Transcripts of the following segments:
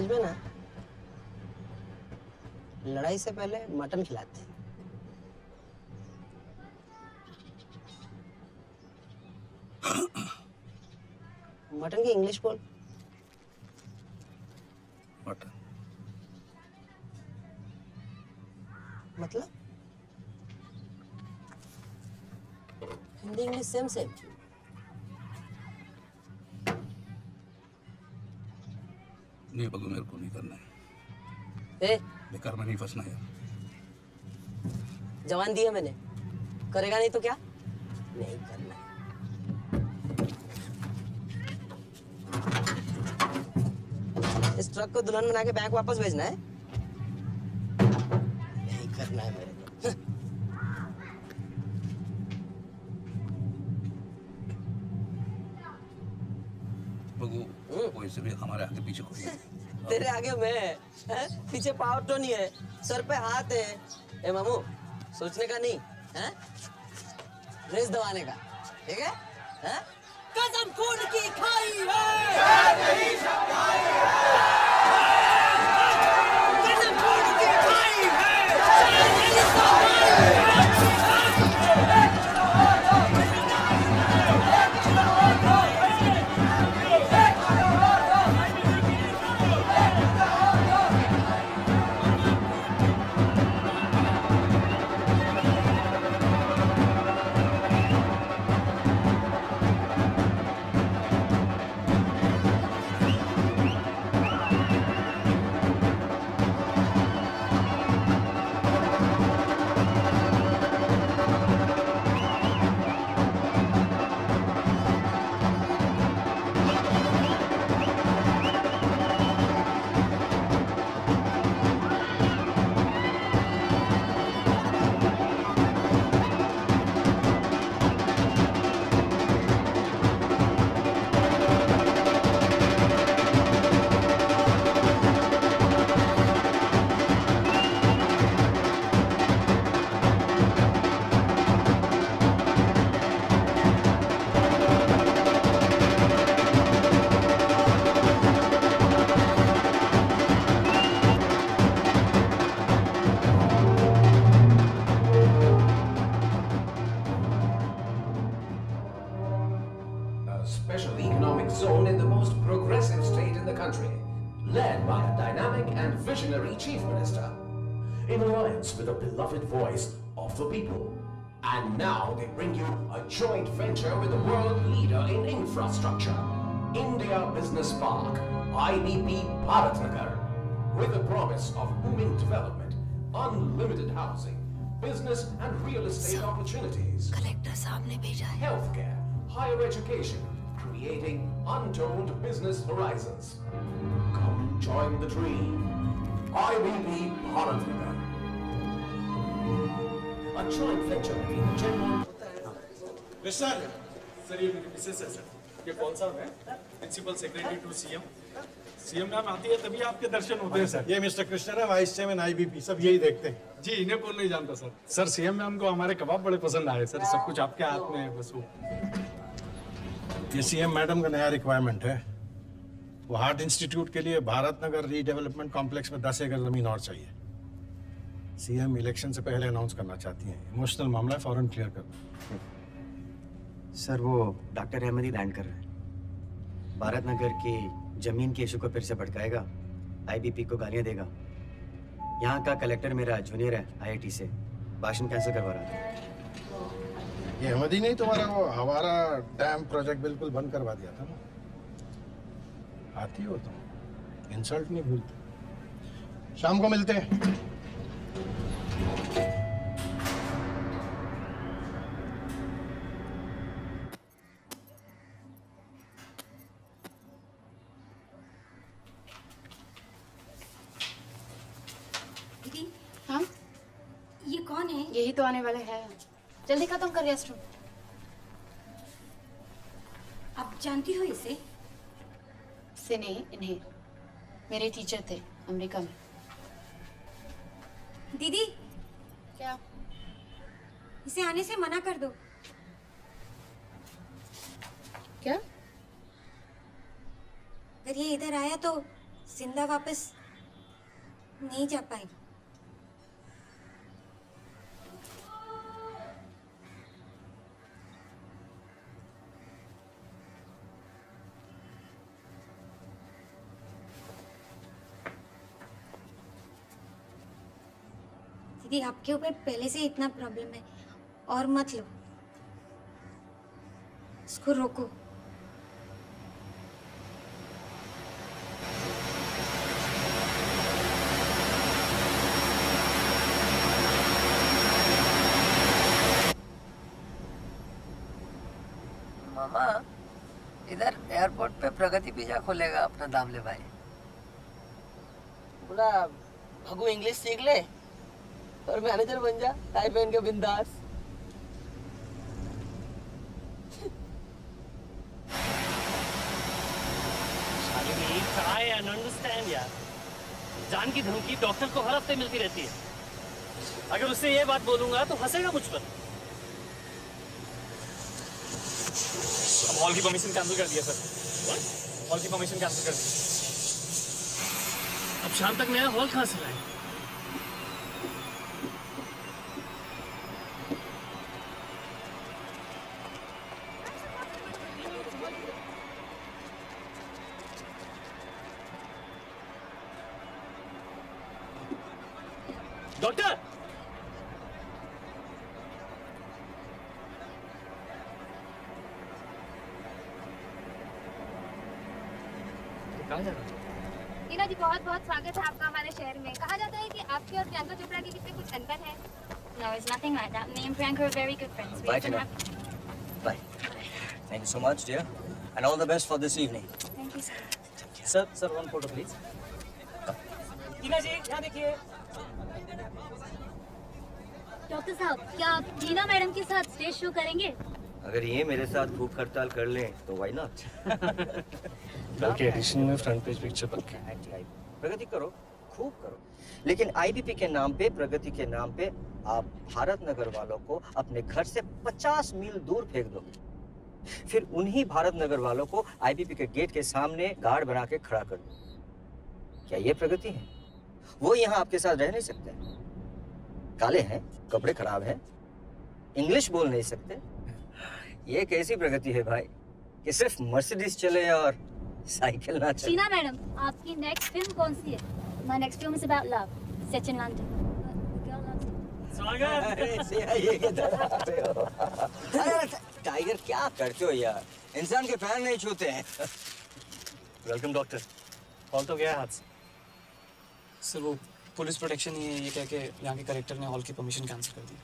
फौज में ना लड़ाई से पहले मटन खिलाते। हैं मटन की इंग्लिश बोल। मटन। मतलब? हिंदी इंग्लिश सेम सेम नहीं बगू मेरे को नहीं करना है। ए? बेकार में नहीं फंसना यार जवान दिया मैंने। करेगा नहीं तो क्या? नहीं करना है। इस ट्रक को दुल्हन बना के बैंक वापस भेजना है? नहीं करना है मेरे को। बगू वैसे भी हमारे आगे पीछे कोई आगे मैं, है? पीछे पावर तो नहीं है, सर पे हाथ है। ए, मामू, सोचने का नहीं, है? रेस दबाने का, ठीक है? कसम खून की खाई है। beloved voice of the people. And now they bring you a joint venture with the world leader in infrastructure, India Business Park, IBP Bharatnagar, with the promise of booming development, unlimited housing, business and real estate opportunities, healthcare, higher education, creating untold business horizons. Come join the dream. IBP Bharatnagar. A joint venture between the General sir sir ये मेरी Mrs है sir ये कौन साहब है principal secretary to CM. CM ma'am आती है तभी आपके दर्शन होते हैं सर। ये मिस्टर कृष्णन है वाइस चेयरमैन आईबीपी सब यही देखते हैं। जी इन्हें कौन नहीं जानता सर? सर सीएम मैम को हमारे कबाब बड़े पसंद आए सर। सब कुछ आपके हाथ में है बस वो। ये सीएम मैडम का नया रिक्वायरमेंट है। वो हार्ट इंस्टीट्यूट के लिए भारत नगर रीडेवलपमेंट कॉम्प्लेक्स में दस एकड़ ज़मीन और चाहिए। सीएम इलेक्शन से पहले अनाउंस करना चाहती हैं। इमोशनल मामला है फ़ौरन क्लियर कर दो। सर वो डॉक्टर अहमद ही लैंड कर रहे हैं। भारत नगर की ज़मीन के इशू को फिर से भड़काएगा आईबीपी को गालियाँ देगा। यहाँ का कलेक्टर मेरा जूनियर है आईआईटी से। भाषण कैंसिल करवा रहा था। ये अहमद ही नहीं तुम्हारा वो हमारा डैम प्रोजेक्ट बिल्कुल बंद करवा दिया था ना। आती हो तुम। इंसल्ट नहीं भूलते। शाम को मिलते हैं। हाँ? ये कौन है? यही तो आने वाले हैं। जल्दी खत्म कर रेस्ट आप जानती हो इसे? से नहीं इन्हें। मेरे टीचर थे अमेरिका में। दीदी। क्या? इसे आने से मना कर दो। क्या? अगर ये इधर आया तो ज़िंदा वापस नहीं जा पाएगा। दीदी आपके ऊपर पहले से इतना प्रॉब्लम है और मत लो। इसको रोको। मामा इधर एयरपोर्ट पे प्रगति पिज्जा खोलेगा अपना दामले भाई। बोला भगू इंग्लिश सीख ले? और मैनेजर बन जा टाई पहन के बिंदास। जान की धमकी डॉक्टर को हर हफ़्ते मिलती रहती है। अगर उससे ये बात बोलूँगा तो हंसेगा मुझ पर। हॉल की परमिशन कैंसिल कर दिया सर हॉल की परमिशन कैंसिल कर दी। अब शाम तक नया हॉल कहाँ से लाए डॉक्टर कहाँ जा रहा टीना जी बहुत बहुत स्वागत है आपका हमारे शहर में कहा जाता है कि आपके और प्रियंका चोपड़ा के बीच में कुछ अंतर है No, it's nothing like that. Me and Priyanka are very good friends. Bye, Tina. Bye. Thank you so much, dear. And all the best for this evening. Thank you, sir. Sir sir one photo please Tina ji यहाँ देखिए doctor साहब क्या आप टीना madam के साथ stage show करेंगे अगर ये मेरे साथ भूख हड़ताल कर लें तो वाई नॉट कल के एडिशन में फ्रंट पेज पिक्चर बन के प्रगति करो खूब करो। लेकिन आईबीपी के नाम पे, प्रगति के नाम पे, आप भारत नगर वालों को अपने घर से 50 मील दूर फेंक दोगे। फिर उन्हीं भारत नगर वालों को आईबीपी के गेट के सामने गार्ड बना के खड़ा कर दो। क्या ये प्रगति है? वो यहाँ आपके साथ रह नहीं सकते। काले हैं, कपड़े खराब हैं, इंग्लिश बोल नहीं सकते। ये कैसी प्रगति है भाई? कि सिर्फ़ मर्सिडीज चले और साइकिल ना चले। मैडम, आपकी नेक्स्ट फ़िल्म कौन सी है? My next film is about love, set in London. Tiger क्या करते हो यार? इंसान के पैर नहीं छूते हैं। वेलकम डॉक्टर हॉल तो गया हाथ सर वो पुलिस प्रोटेक्शन ही है ये कह के यहाँ के कलेक्टर ने हॉल की परमिशन कैंसिल कर दी।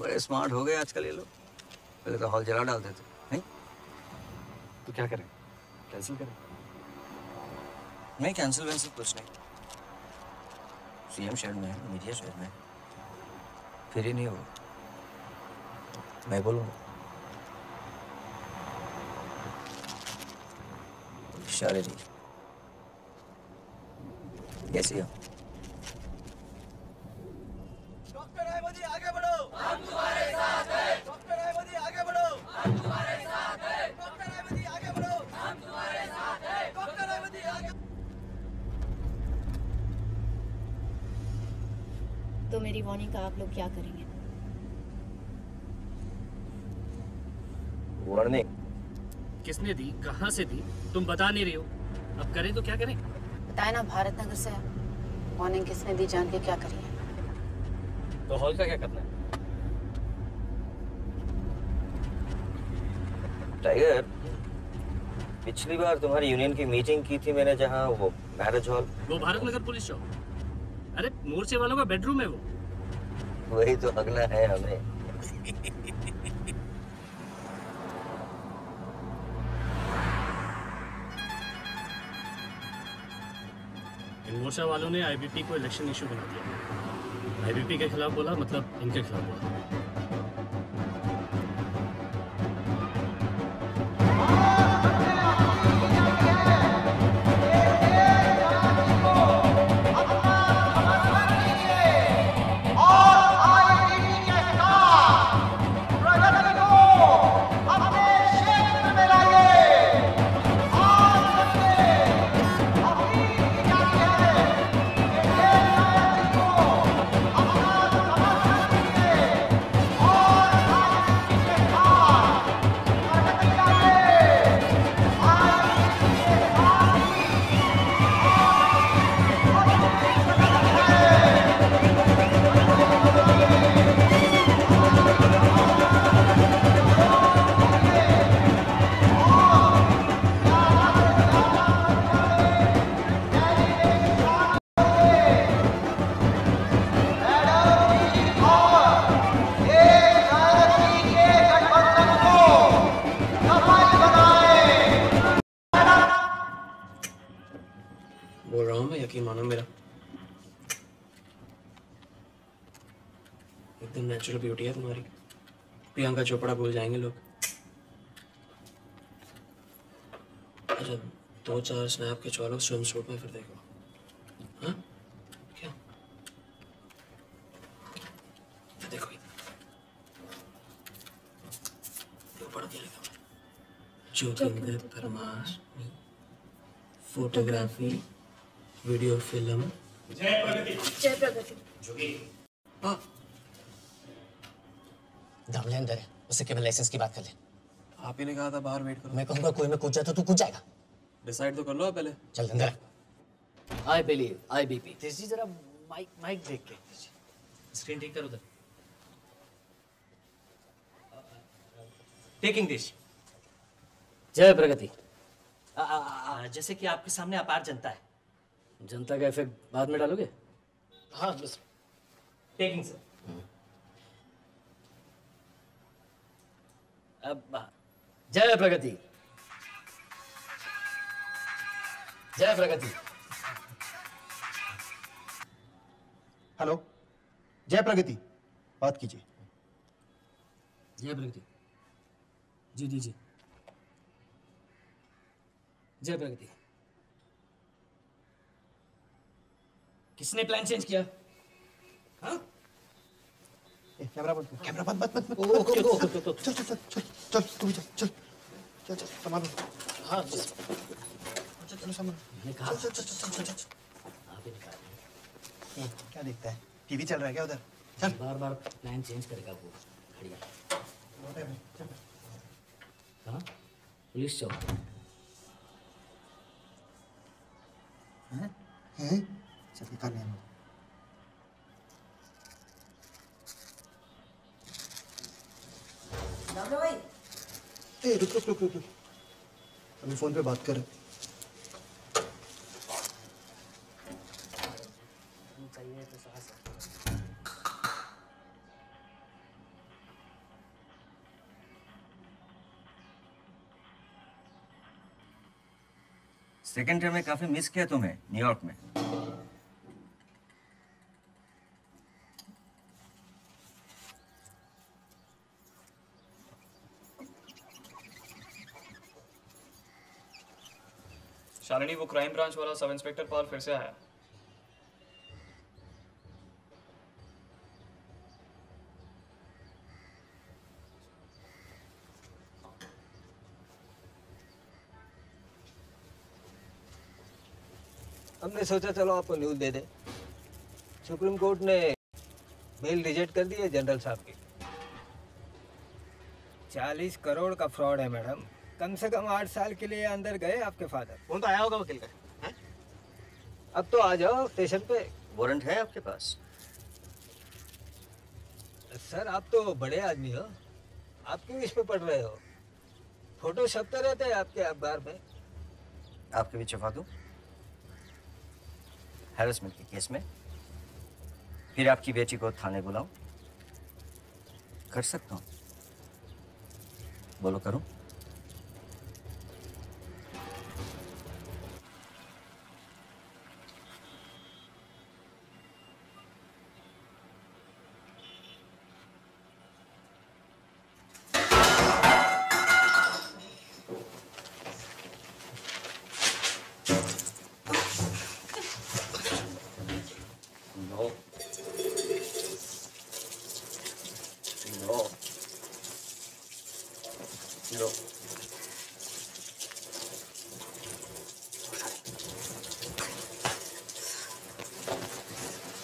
बड़े स्मार्ट हो गए आजकल ये लोग। पहले तो हॉल जला डालते थे नहीं? तो क्या करें? कैंसिल करें? नहीं कैंसिल वैंसिल कुछ नहीं। सीएम शहर में, मीडिया शहर में। फिर ही नहीं हो। मैं बोलूँ? दी कैसी हो डॉक्टर अहमदी आगे बढ़ो हम तुम्हारे साथ हैं डॉक्टर अहमदी आगे बढ़ो हम तुम्हारे साथ हैं डॉक्टर अहमदी आगे बढ़ो हम तुम्हारे साथ हैं डॉक्टर अहमदी आगे तो मेरी क्या करेंगे? वार्निंग किसने दी? कहाँ से दी? तुम बता नहीं रही हो। अब करें तो क्या करें? बताए ना भारत नगर से। वार्निंग किसने दी? जान के क्या करिए? तो हॉल का क्या करना है? टाइगर पिछली बार तुम्हारी यूनियन की मीटिंग की थी मैंने जहाँ वो मैरिज हॉल वो भारत नगर पुलिस चौक। अरे मोर्चे वालों का बेडरूम है वो। वही तो अगला है हमें। मोर्चा वालों ने आईबीपी को इलेक्शन इशू बना दिया। आईबीपी के खिलाफ बोला मतलब इनके खिलाफ बोला। नेचुरल ब्यूटी है तुम्हारी। प्रियंका चोपड़ा भूल जाएँगे लोग। अच्छा दो चार स्नैप के चलो स्विम सूट में फिर देखो। हाँ? क्या? देखो देखो पढ़ दिया लिखा। Joginder Parmar photography video film Jay Pragati. Damle अंदर है। उससे केवल लाइसेंस की बात कर ले। आप ही ने कहा था बाहर वेट करो। मैं कहूँगा कोई में कूद जाता तू कूद जाएगा। डिसाइड तो कर लो पहले। चल अंदर आई बिलीव आई बीपी तेज़ी जरा माइक माइक देख के स्क्रीन ठीक कर उधर। टेकिंग दिस जय प्रगति। आ, आ, आ, जैसे कि आपके सामने अपार जनता है। जनता का इफ़ेक्ट बाद में डालोगे? हाँ बस। टेकिंग सर अब जय प्रगति। जय प्रगति। हेलो। जय प्रगति। बात कीजिए। जय प्रगति। जी जी जी। जय प्रगति। किसने प्लान चेंज किया? हाँ? कैमरा बंद कैमरा बंद मत मत ओके, ओके, ओके, ओके। चल चल चल चल चल तू भी चल चल चल चल सामान हाँ चल चल सामान चल चल चल चल चल चल आप ही निकाल क्या देखता है टीवी चल रहा है क्या उधर चल बार बार प्लान चेंज करेगा वो खड़िया हाँ पुलिस चौक हैं हैं चल निकाल ले भाई ए रुक रुक रुक रुक रुक। अभी फ़ोन पे बात कर। रहे सेकेंड ईयर में काफ़ी मिस किया तुम्हें न्यूयॉर्क में शालिनी वो क्राइम ब्रांच वाला सब इंस्पेक्टर पाल फिर से आया। हमने सोचा चलो आपको न्यूज़ दे दे। सुप्रीम कोर्ट ने बेल रिजेक्ट कर दी है जनरल साहब की। चालीस करोड़ का फ्रॉड है मैडम। कम से कम आठ साल के लिए अंदर गए आपके फादर। फ़ोन तो आया होगा वकील का अब तो आ जाओ स्टेशन पे। वारंट है आपके पास? सर आप तो बड़े आदमी हो। आप क्यों इस पे पढ़ रहे हो? फ़ोटो छपते रहते हैं आपके अखबार में। आपके भी छपा दूँ? हैरेसमेंट के केस में? फिर आपकी बेटी को थाने बुलाऊं? कर सकता हूँ। बोलो करूँ?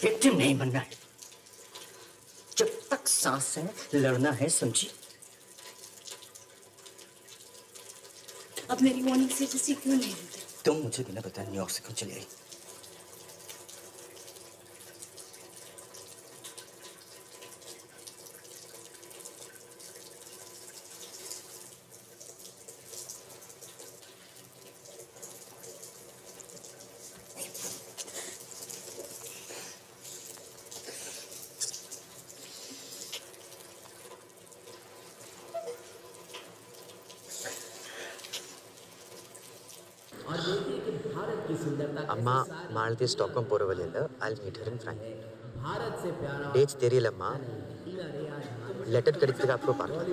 विक्टिम नहीं बनना है। जब तक सांस है लड़ना है समझी? अब मेरी वार्निंग से जैसे क्यों नहीं होते? तुम मुझे बिना बताए न्यूयॉर्क से क्यों चली आई? அம்மா மாலதி ஸ்டாக்கம் போகிற வழியில் I'll meet her in Frank dates தெரியலம்மா. லெட்டர் கிடைச்சதுக்கு அப்புறம் பார்க்கலாம்.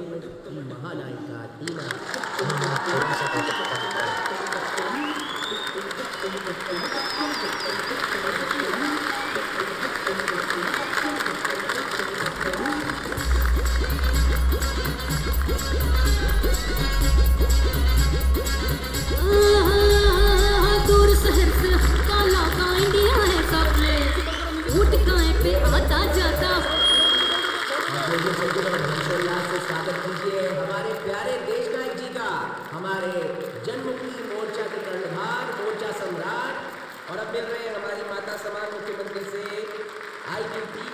स्वागत कीजिए हमारे प्यारे देश नायक जी का हमारे जनमुक्ति मोर्चा के कर्णधार मोर्चा सम्राट और अब मिल रहे हैं हमारी माता समान मुख्यमंत्री से आईपीपी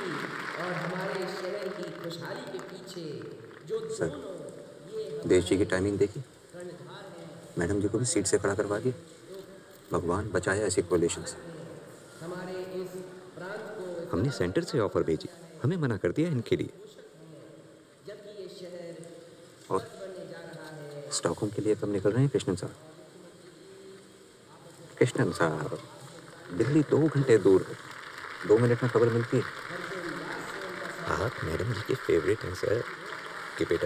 और हमारे शहर की खुशहाली के पीछे जो देश जी की टाइमिंग देखी मैडम जी को भी सीट से खड़ा करवा दिया भगवान बचाया ऐसे कोलेशन से। हमने सेंटर से ऑफ़र भेजी। हमें मना कर दिया इनके लिए। और स्टॉकहोम के लिए कब निकल रहे हैं कृष्णन साहब। कृष्णन साहब, दिल्ली दो घंटे दूर है। दो मिनट में खबर मिलती है। आप मैडम जी के फेवरेट हैं sir keep it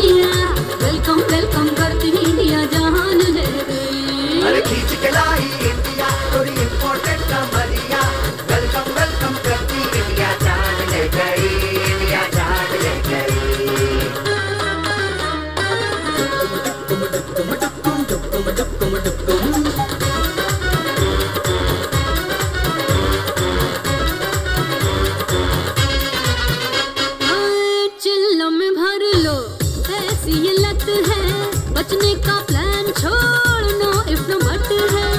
welcome welcome करती इंडिया जहान ले अरे खींच के लाई। बचने का प्लान छोड़ना नो मत है।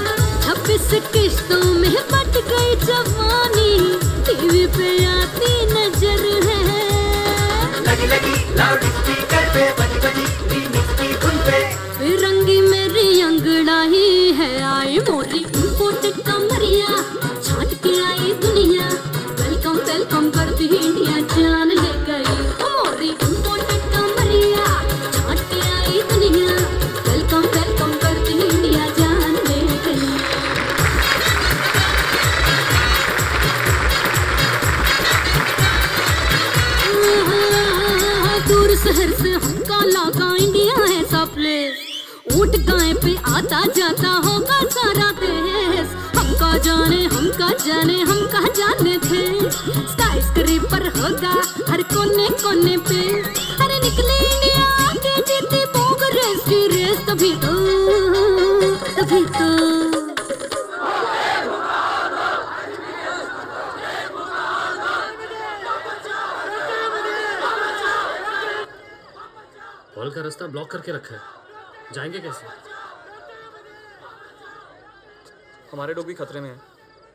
छब्बीस किश्तों में बट गई जवानी टीवी पे आती नज़र है। लगी लगी लाउड स्पीकर पे बजी बजी रीमिक्स की धुन पे। फिरंगी मेरी अंगड़ाई है आई मोरी इम्पोर्टेड कम पे जाता होगा सारा देश। हमका जाने हमका जाने हमका जाने थे? स्काई स्क्रीपर होगा हर कोने कोने पे। अरे निकले इंडिया आगे जीती बोग रेस की रेस तभी तो तभी तो। का रास्ता ब्लॉक करके रखा है। जाएँगे कैसे? हमारे लोग भी खतरे में हैं।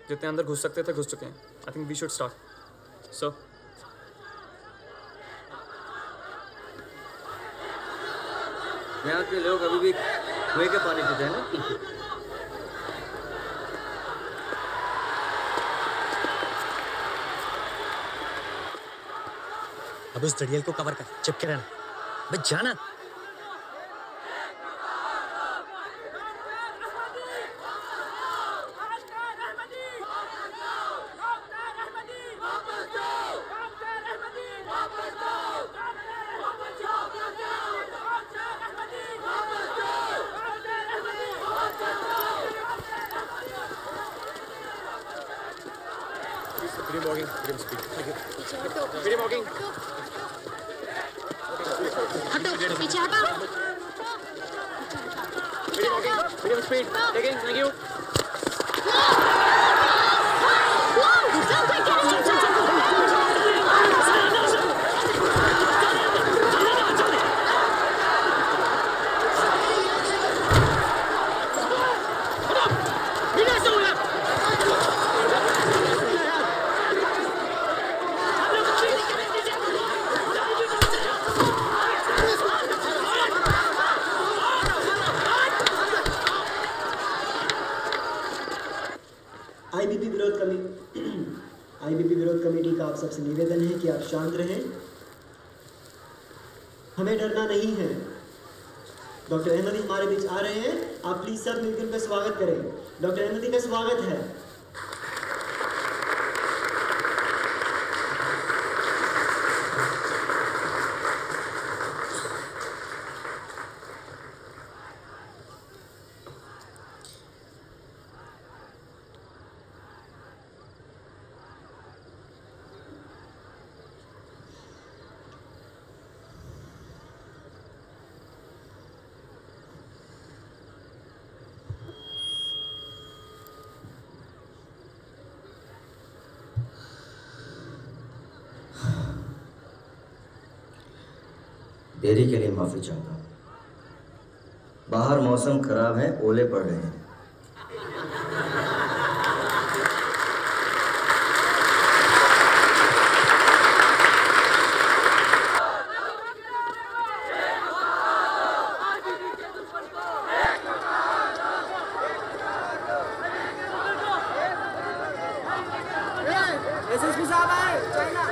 जितने अंदर घुस सकते थे घुस चुके हैं। I think we should start sir यहाँ के लोग अभी भी कुएँ के पानी पीते हैं ना? अब उस दड़ियल को कवर कर चिपके रहना। बस जाना। Morgan. Give us a speak. Thank you. Media Morgan. Hado, piche hado. Media Morgan. Medium speed. Taking. Thank you. सबसे निवेदन है कि आप शांत रहें। हमें डरना नहीं है। डॉक्टर अहमदी हमारे बीच आ रहे हैं। आप प्लीज़ सब मिलकर उनका स्वागत करें। डॉक्टर अहमदी का स्वागत है। देरी के लिए माफ़ी चाहता हूँ। बाहर मौसम खराब है ओले पड़ रहे हैं एसएसपी साहब आए चाइना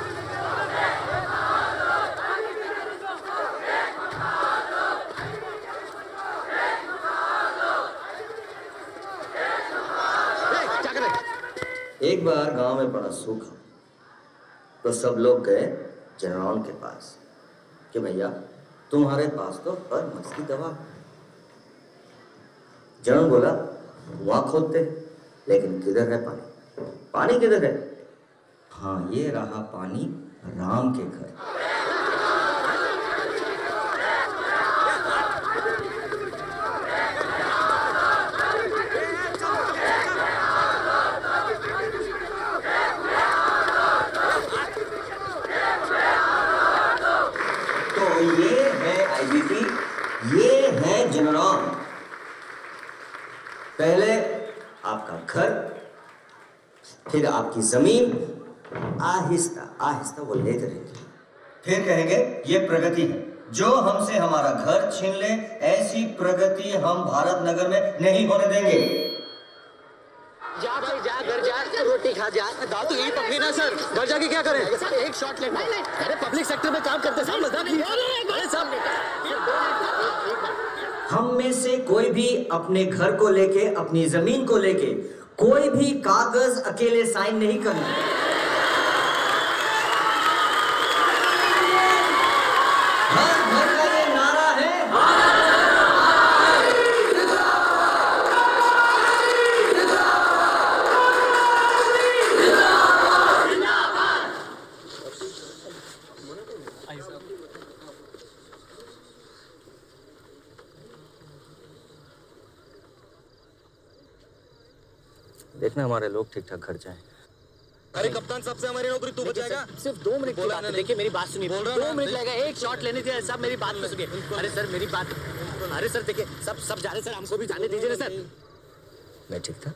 एक बार गाँव में बड़ा सूखा तो सब लोग गए जनरल के पास कि भैया, तुम्हारे पास तो हर मछली दवा। जनरल बोला, वहाँ खोदते, लेकिन किधर है पानी? पानी किधर है? हाँ ये रहा पानी राम के घर तो ये है आईबीपी ये है जनरल पहले आपका घर फिर आपकी ज़मीन आहिस्ता आहिस्ता वो लेते रहेंगे। फिर कहेंगे ये प्रगति है। जो हमसे हमारा घर छीन ले ऐसी प्रगति हम भारत नगर में नहीं होने देंगे। जा भाई जा घर जा रोटी खा जा। दाल तो यही पकड़ी ना सर। घर जाके क्या करें? सर एक शॉट लेना अरे पब्लिक सेक्टर में काम करते सर मज़ाक नहीं अरे सब हम में से कोई भी अपने घर को लेके अपनी ज़मीन को लेके कोई भी कागज़ अकेले साइन नहीं करना हर घर का ये नारा है देखना हमारे लोग ठीक ठाक घर जाए। अरे कप्तान साहब से हमारी नौकरी तू बचाएगा? सिर्फ़ दो मिनट की बात है। देखिए मेरी बात सुनिए। बोल रहा दो मिनट लगेगा एक शॉट लेने दीजिए साहब मेरी बात तो सुनिए। अरे सर मेरी बात अरे सर देखिए सब सब जाने सर हमको भी जाने दीजिए ना सर। मैं ठीक था।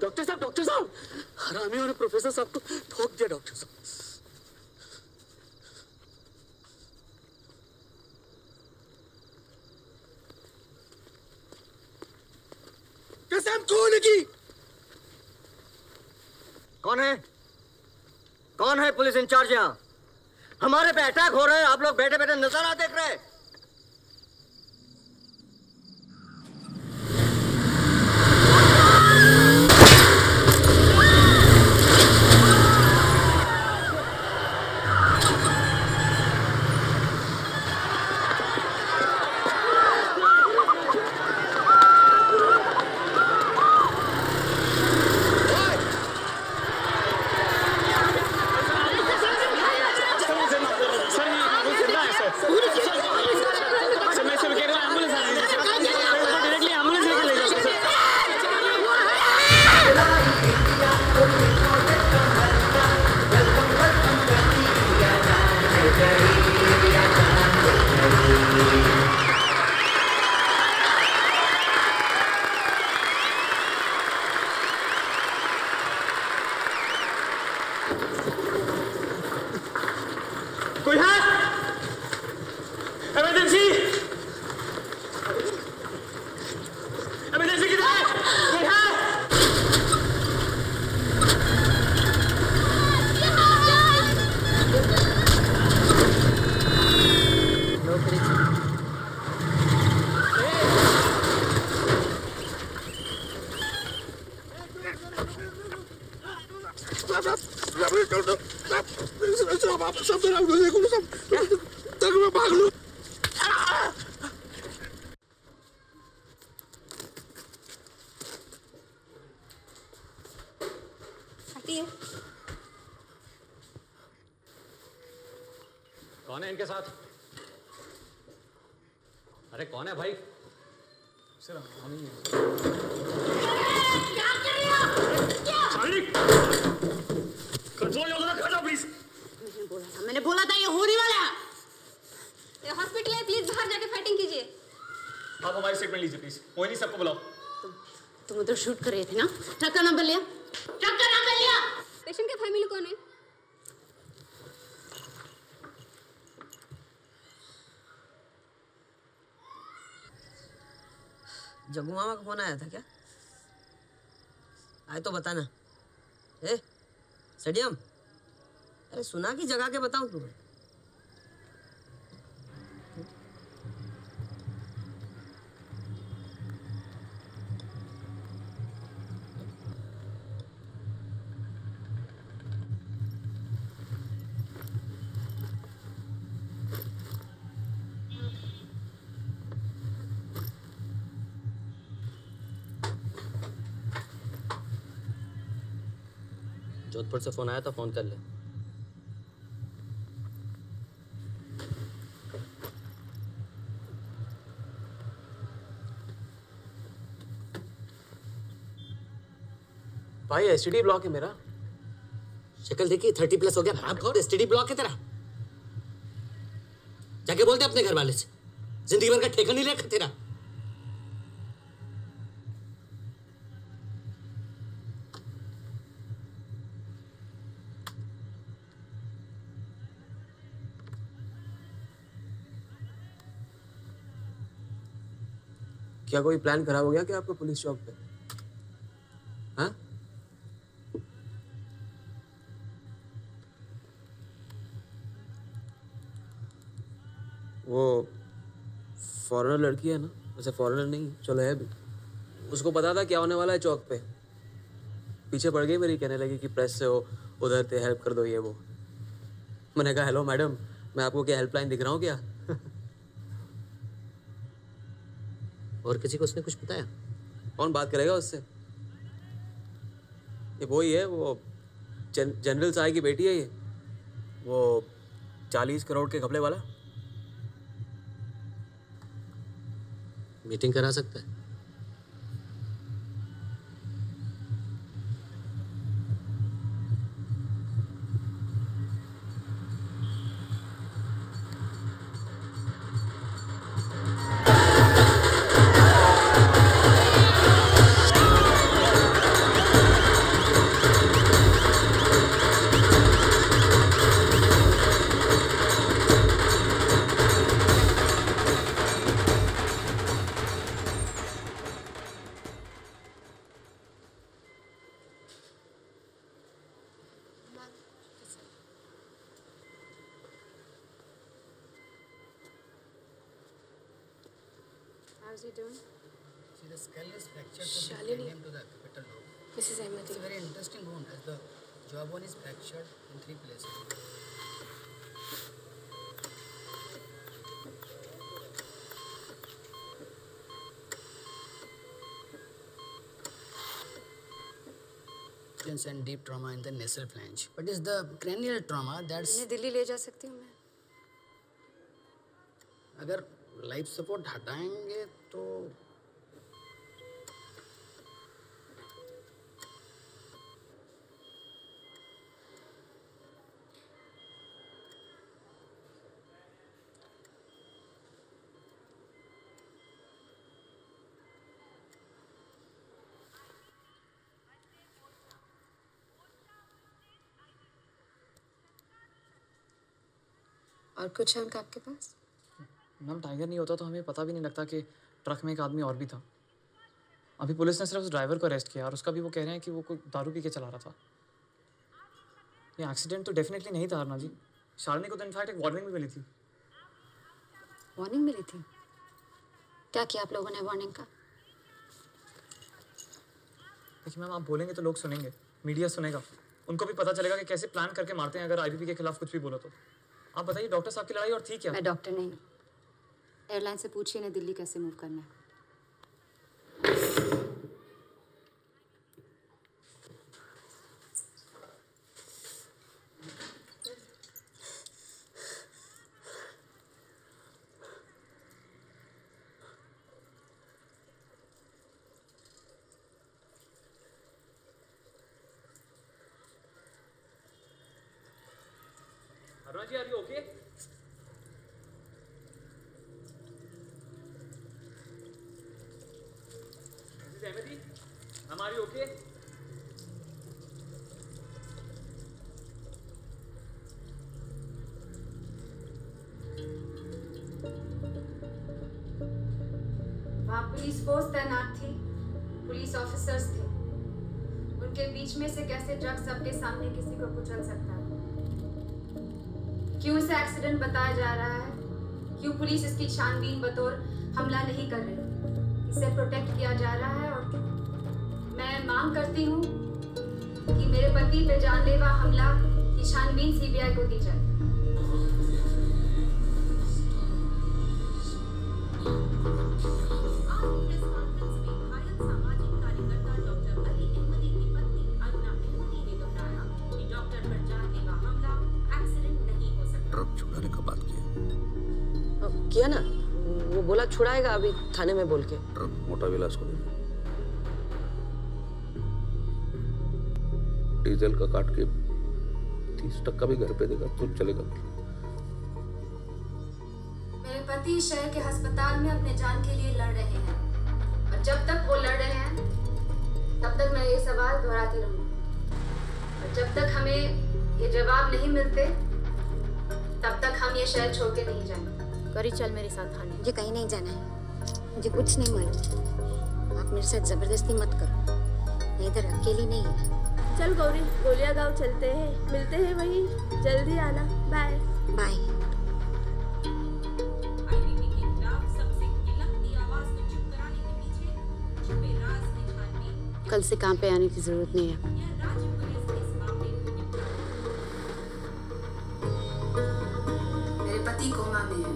डॉक्टर साहब डॉक्टर साहब! हरामी और प्रोफेसर साहब को ठोक दिया डॉक्टर साहब। कसम कौन की? कौन है? कौन है पुलिस इंचार्ज यहाँ? हमारे पे अटैक हो रहे हैं, आप लोग बैठे बैठे नज़ारा देख रहे हैं। शूट कर रहे थे ना? ट्रक का नंबर लिया ट्रक का नंबर लिया पेशेंट के फैमिली कौन है? जग्गू मामा का फ़ोन आया था क्या? आए तो बताना। ए स्टेडियम अरे सुना कि जगह के बताऊँ तुम्हें? जोधपुर से फ़ोन आया था, फ़ोन कर ले। भाई एसटीडी ब्लॉक है मेरा। शक्ल देखिए थर्टी प्लस हो गया। आप कौन? एसटीडी ब्लॉक है तेरा। जाके बोलते अपने घर वाले से। ज़िंदगी भर का ठेका नहीं लेकर तेरा। क्या कोई प्लान खराब हो गया क्या आपका पुलिस जॉब पे? हाँ? वो फॉरेनर लड़की है ना? वैसे फॉरेनर नहीं, चलो है भी उसको पता था क्या होने वाला है चौक पे। पीछे पड़ गई मेरी, कहने लगी कि प्रेस से हो, उधर थे हेल्प कर दो ये वो। मैंने कहा हेलो मैडम मैं आपको क्या हेल्पलाइन दिख रहा हूँ क्या? और किसी को उसने कुछ बताया? कौन बात करेगा उससे? ये ही है वो जन, जनरल साहब की बेटी है ये। वो चालीस करोड़ के कपड़े वाला। मीटिंग करा सकता है। Operation and deep trauma in the nasal flange but is the cranial trauma that's मैं दिल्ली ले जा सकती हूँ मैं। अगर लाइफ सपोर्ट हटाएँगे तो और कुछ है उनका आपके पास? मैम टाइगर नहीं होता तो हमें पता भी नहीं लगता कि ट्रक में एक आदमी और भी था। अभी पुलिस ने सिर्फ़ उस ड्राइवर को अरेस्ट किया और उसका भी वो कह रहे हैं कि वो कोई दारू पी के चला रहा था। ये एक्सीडेंट तो डेफिनेटली नहीं था अरुणा जी। शालिनी को तो इनफैक्ट एक वार्निंग भी मिली थी। वार्निंग मिली थी? क्या किया आप लोगों ने वार्निंग का? देखिए मैम आप बोलेंगे तो लोग सुनेंगे मीडिया सुनेगा। उनको भी पता चलेगा कि कैसे प्लान करके मारते हैं अगर आईबीपी के खिलाफ कुछ भी बोलो तो। आप बताइए, डॉक्टर साहब की लड़ाई और थी क्या? मैं डॉक्टर नहीं एयरलाइन से पूछिए ना दिल्ली कैसे मूव करना है Aruna ji are you okay Ahmadi, ma'am, are वहाँ पुलिस फोर्स तैनात थी। पुलिस ऑफिसर्स थे। उनके बीच में से कैसे ड्रग सबके सामने किसी को कुचल सकता है? क्यों इसे एक्सीडेंट बताया जा रहा है? क्यों पुलिस इसकी छानबीन बतौर हमला नहीं कर रही? इसे प्रोटेक्ट किया जा रहा है मांग करती हूँ कि मेरे पति पे जानलेवा हमला की छानबीन सीबीआई को दी जाए। ट्रक छुड़ाने का बात किया। किया ना? वो बोला छुड़ाएगा अभी थाने में बोल के। मोटा विलास को दे डीजल का काट के तीस टक्का भी घर पे देगा तो चलेगा। मेरे पति शहर के अस्पताल में अपने जान के लिए लड़ रहे हैं। और जब तक वो लड़ रहे हैं तब तक मैं ये सवाल दोहराती रहूँगी और जब तक हमें ये जवाब नहीं मिलते तब तक हम ये शहर छोड़ के नहीं जाएँगे। गौरी चल मेरे साथ थाने मुझे कहीं नहीं जाना है। मुझे कुछ नहीं मालूम। आप मेरे साथ ज़बरदस्ती मत करो। मैं इधर अकेली नहीं हूँ। चल गौरी गोलिया गाँव चलते हैं। मिलते हैं वहीं। जल्दी आना। बाय बाय कल से काम पे आने की ज़रूरत नहीं है। मेरे पति कोमा में है।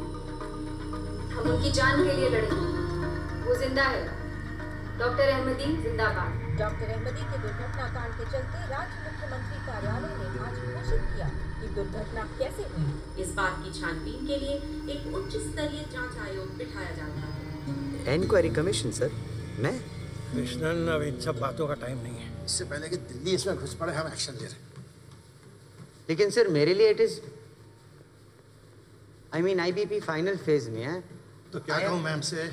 हम उनकी जान के लिए लड़े वो ज़िंदा है। डॉक्टर अहमदी जिंदाबाद। डॉक्टर अहमदी के दुर्घटना कांड के चलते राज्य मुख्यमंत्री कार्यालय ने आज घोषित किया कि दुर्घटना कैसे हुई। इस बात की छानबीन के लिए एक उच्च स्तरीय जाँच आयोग बिठाया जा रहा है। इंक्वायरी कमीशन सर मैं? कृष्णन अब इन सब बातों का टाइम नहीं है। इससे पहले कि दिल्ली इसमें घुस पड़े हम एक्शन ले रहे हैं। लेकिन सर मेरे लिए it is I mean IBP final phase में है। तो क्या कहूँ मैम से?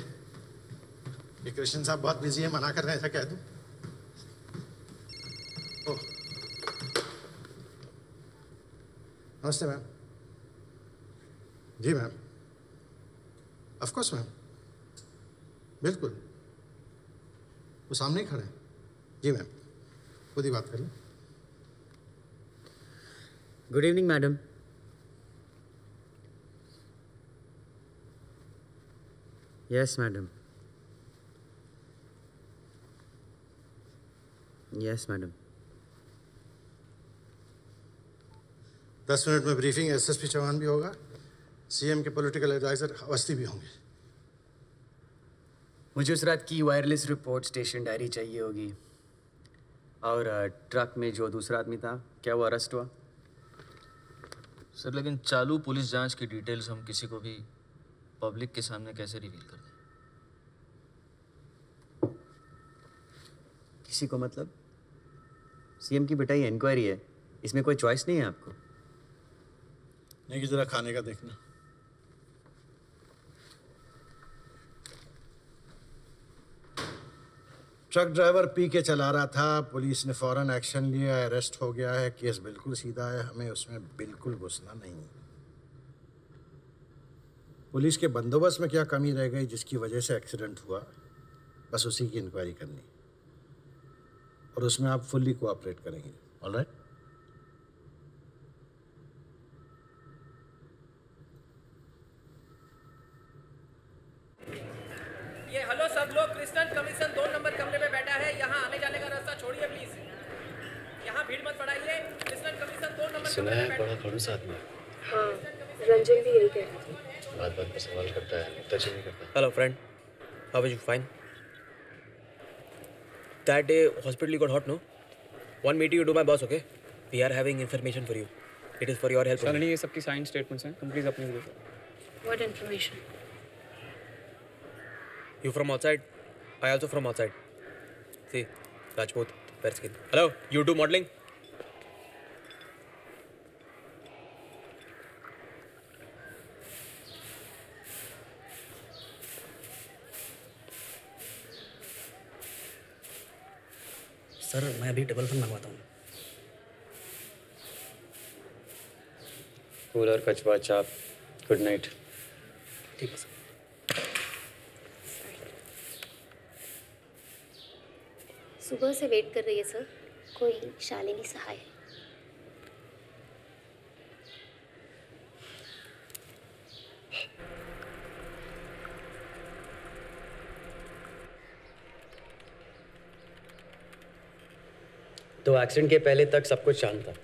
कृष्ण साहब बहुत बिज़ी है मना कर रहे हैं ऐसा कह दूँ। नमस्ते मैम। जी मैम। Of course ma'am. बिल्कुल। वो सामने ही खड़े हैं। जी मैम। खुद ही बात कर लें। Good evening madam yes madam yes madam दस मिनट में ब्रीफिंग एसएसपी चौहान भी होगा सीएम के पॉलिटिकल एडवाइजर अवस्थी भी होंगे। मुझे उस रात की वायरलेस रिपोर्ट स्टेशन डायरी चाहिए होगी। और ट्रक में जो दूसरा आदमी था क्या वो अरेस्ट हुआ? सर लेकिन चालू पुलिस जाँच की डिटेल्स हम किसी को भी पब्लिक के सामने कैसे रिवील कर दें? किसी को मतलब? सीएम की बेटा ये इंक्वायरी है। इसमें कोई चॉइस नहीं है आपको? नहीं कि जरा खाने का देखना। ट्रक ड्राइवर पी के चला रहा था, पुलिस ने फ़ौरन एक्शन लिया, अरेस्ट हो गया है, केस बिल्कुल सीधा है, हमें उसमें बिल्कुल घुसना नहीं। पुलिस के बंदोबस्त में क्या कमी रह गई, जिसकी वजह से एक्सीडेंट हुआ, बस उसी की इंक्वायरी करनी। और उसमें आप फुल्ली कोऑपरेट करेंगे ऑल राइट ये हेलो सब लोग क्रिस्टन कमीशन दो नंबर कमरे में बैठा है यहाँ आने जाने का रास्ता छोड़िए प्लीज़ यहाँ भीड़ मत बढ़ाइए क्रिस्टन कमीशन दो नंबर सुना है बड़ा खड़ूस आदमी है। हाँ रंजन भी यही कह रहा था बात बात पर सवाल करता है टच नहीं करता Hello, friend. How are you? Fine. That day, hospital you got hot, no? One meeting you do my boss, okay? We are having information for you. It is for your help. ये सबकी sign statements हैं तुम please अपनी what information You from outside? I also from outside. See, Rajput, fair skin. Hello, you do modeling? Sir मैं अभी double fun मंगवाता हूँ cooler कछुआ चाप गुड नाइट ठीक है सर सुबह से वेट कर रही है सर। कोई शालिनी सहाय। तो एक्सीडेंट के पहले तक सब कुछ शांत था?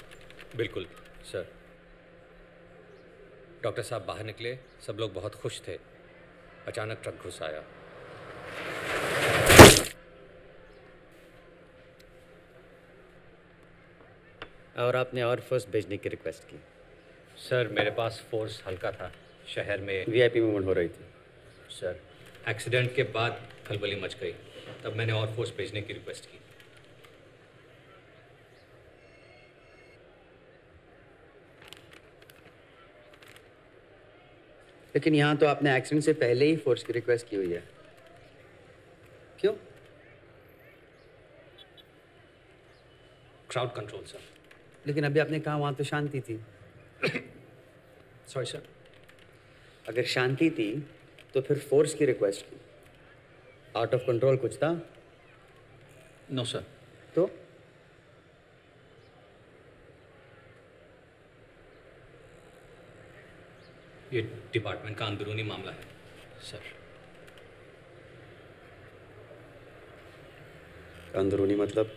बिल्कुल सर। डॉक्टर साहब बाहर निकले सब लोग बहुत खुश थे। अचानक ट्रक घुस आया। और आपने और फोर्स भेजने की रिक्वेस्ट की। सर मेरे पास फोर्स हल्का था। शहर में वीआईपी मूवमेंट हो रही थी। सर एक्सीडेंट के बाद खलबली मच गई। तब मैंने और फोर्स भेजने की रिक्वेस्ट की। लेकिन यहाँ तो आपने एक्सीडेंट से पहले ही फोर्स की रिक्वेस्ट की हुई है। क्यों? क्राउड कंट्रोल सर लेकिन अभी आपने कहा वहाँ तो शांति थी। सॉरी सर अगर शांति थी तो फिर फोर्स की रिक्वेस्ट की आउट ऑफ़ कंट्रोल कुछ था? नो no, सर तो? ये डिपार्टमेंट का अंदरूनी मामला है सर अंदरूनी मतलब?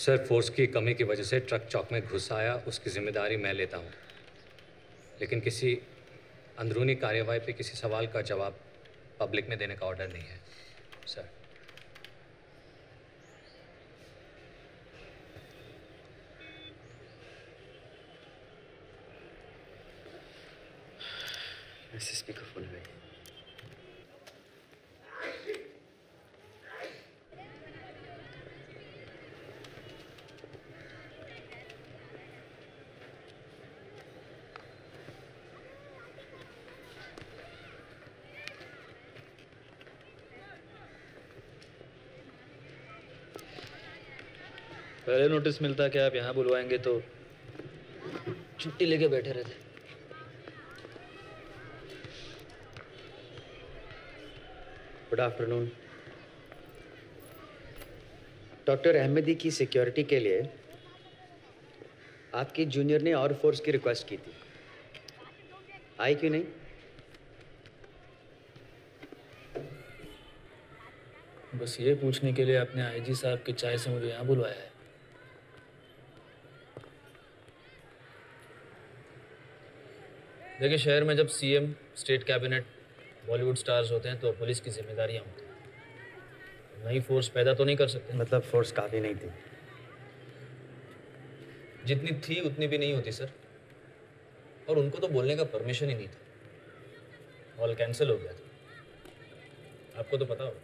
सर फोर्स की कमी की वजह से ट्रक चौक में घुस आया, उसकी ज़िम्मेदारी मैं लेता हूँ। लेकिन किसी अंदरूनी कार्यवाही पे किसी सवाल का जवाब पब्लिक में देने का ऑर्डर नहीं है सर एसएसपी का फ़ोन है पहले नोटिस मिलता कि आप यहाँ बुलवाएँगे तो छुट्टी लेके बैठे रहते। गुड आफ्टरनून डॉक्टर अहमदी की सिक्योरिटी के लिए आपके जूनियर ने और फोर्स की रिक्वेस्ट की थी। आई क्यों नहीं? बस ये पूछने के लिए आपने आईजी साहब की चाय से मुझे यहाँ बुलवाया है। देखिए शहर में जब CM state cabinet Bollywood stars होते हैं तो पुलिस की जिम्मेदारियाँ होती हैं। नई फोर्स पैदा तो नहीं कर सकते। मतलब फोर्स काफ़ी नहीं थी। जितनी थी उतनी भी नहीं होती सर और उनको तो बोलने का परमिशन ही नहीं था। हॉल कैंसिल हो गया था। आपको तो पता होगा।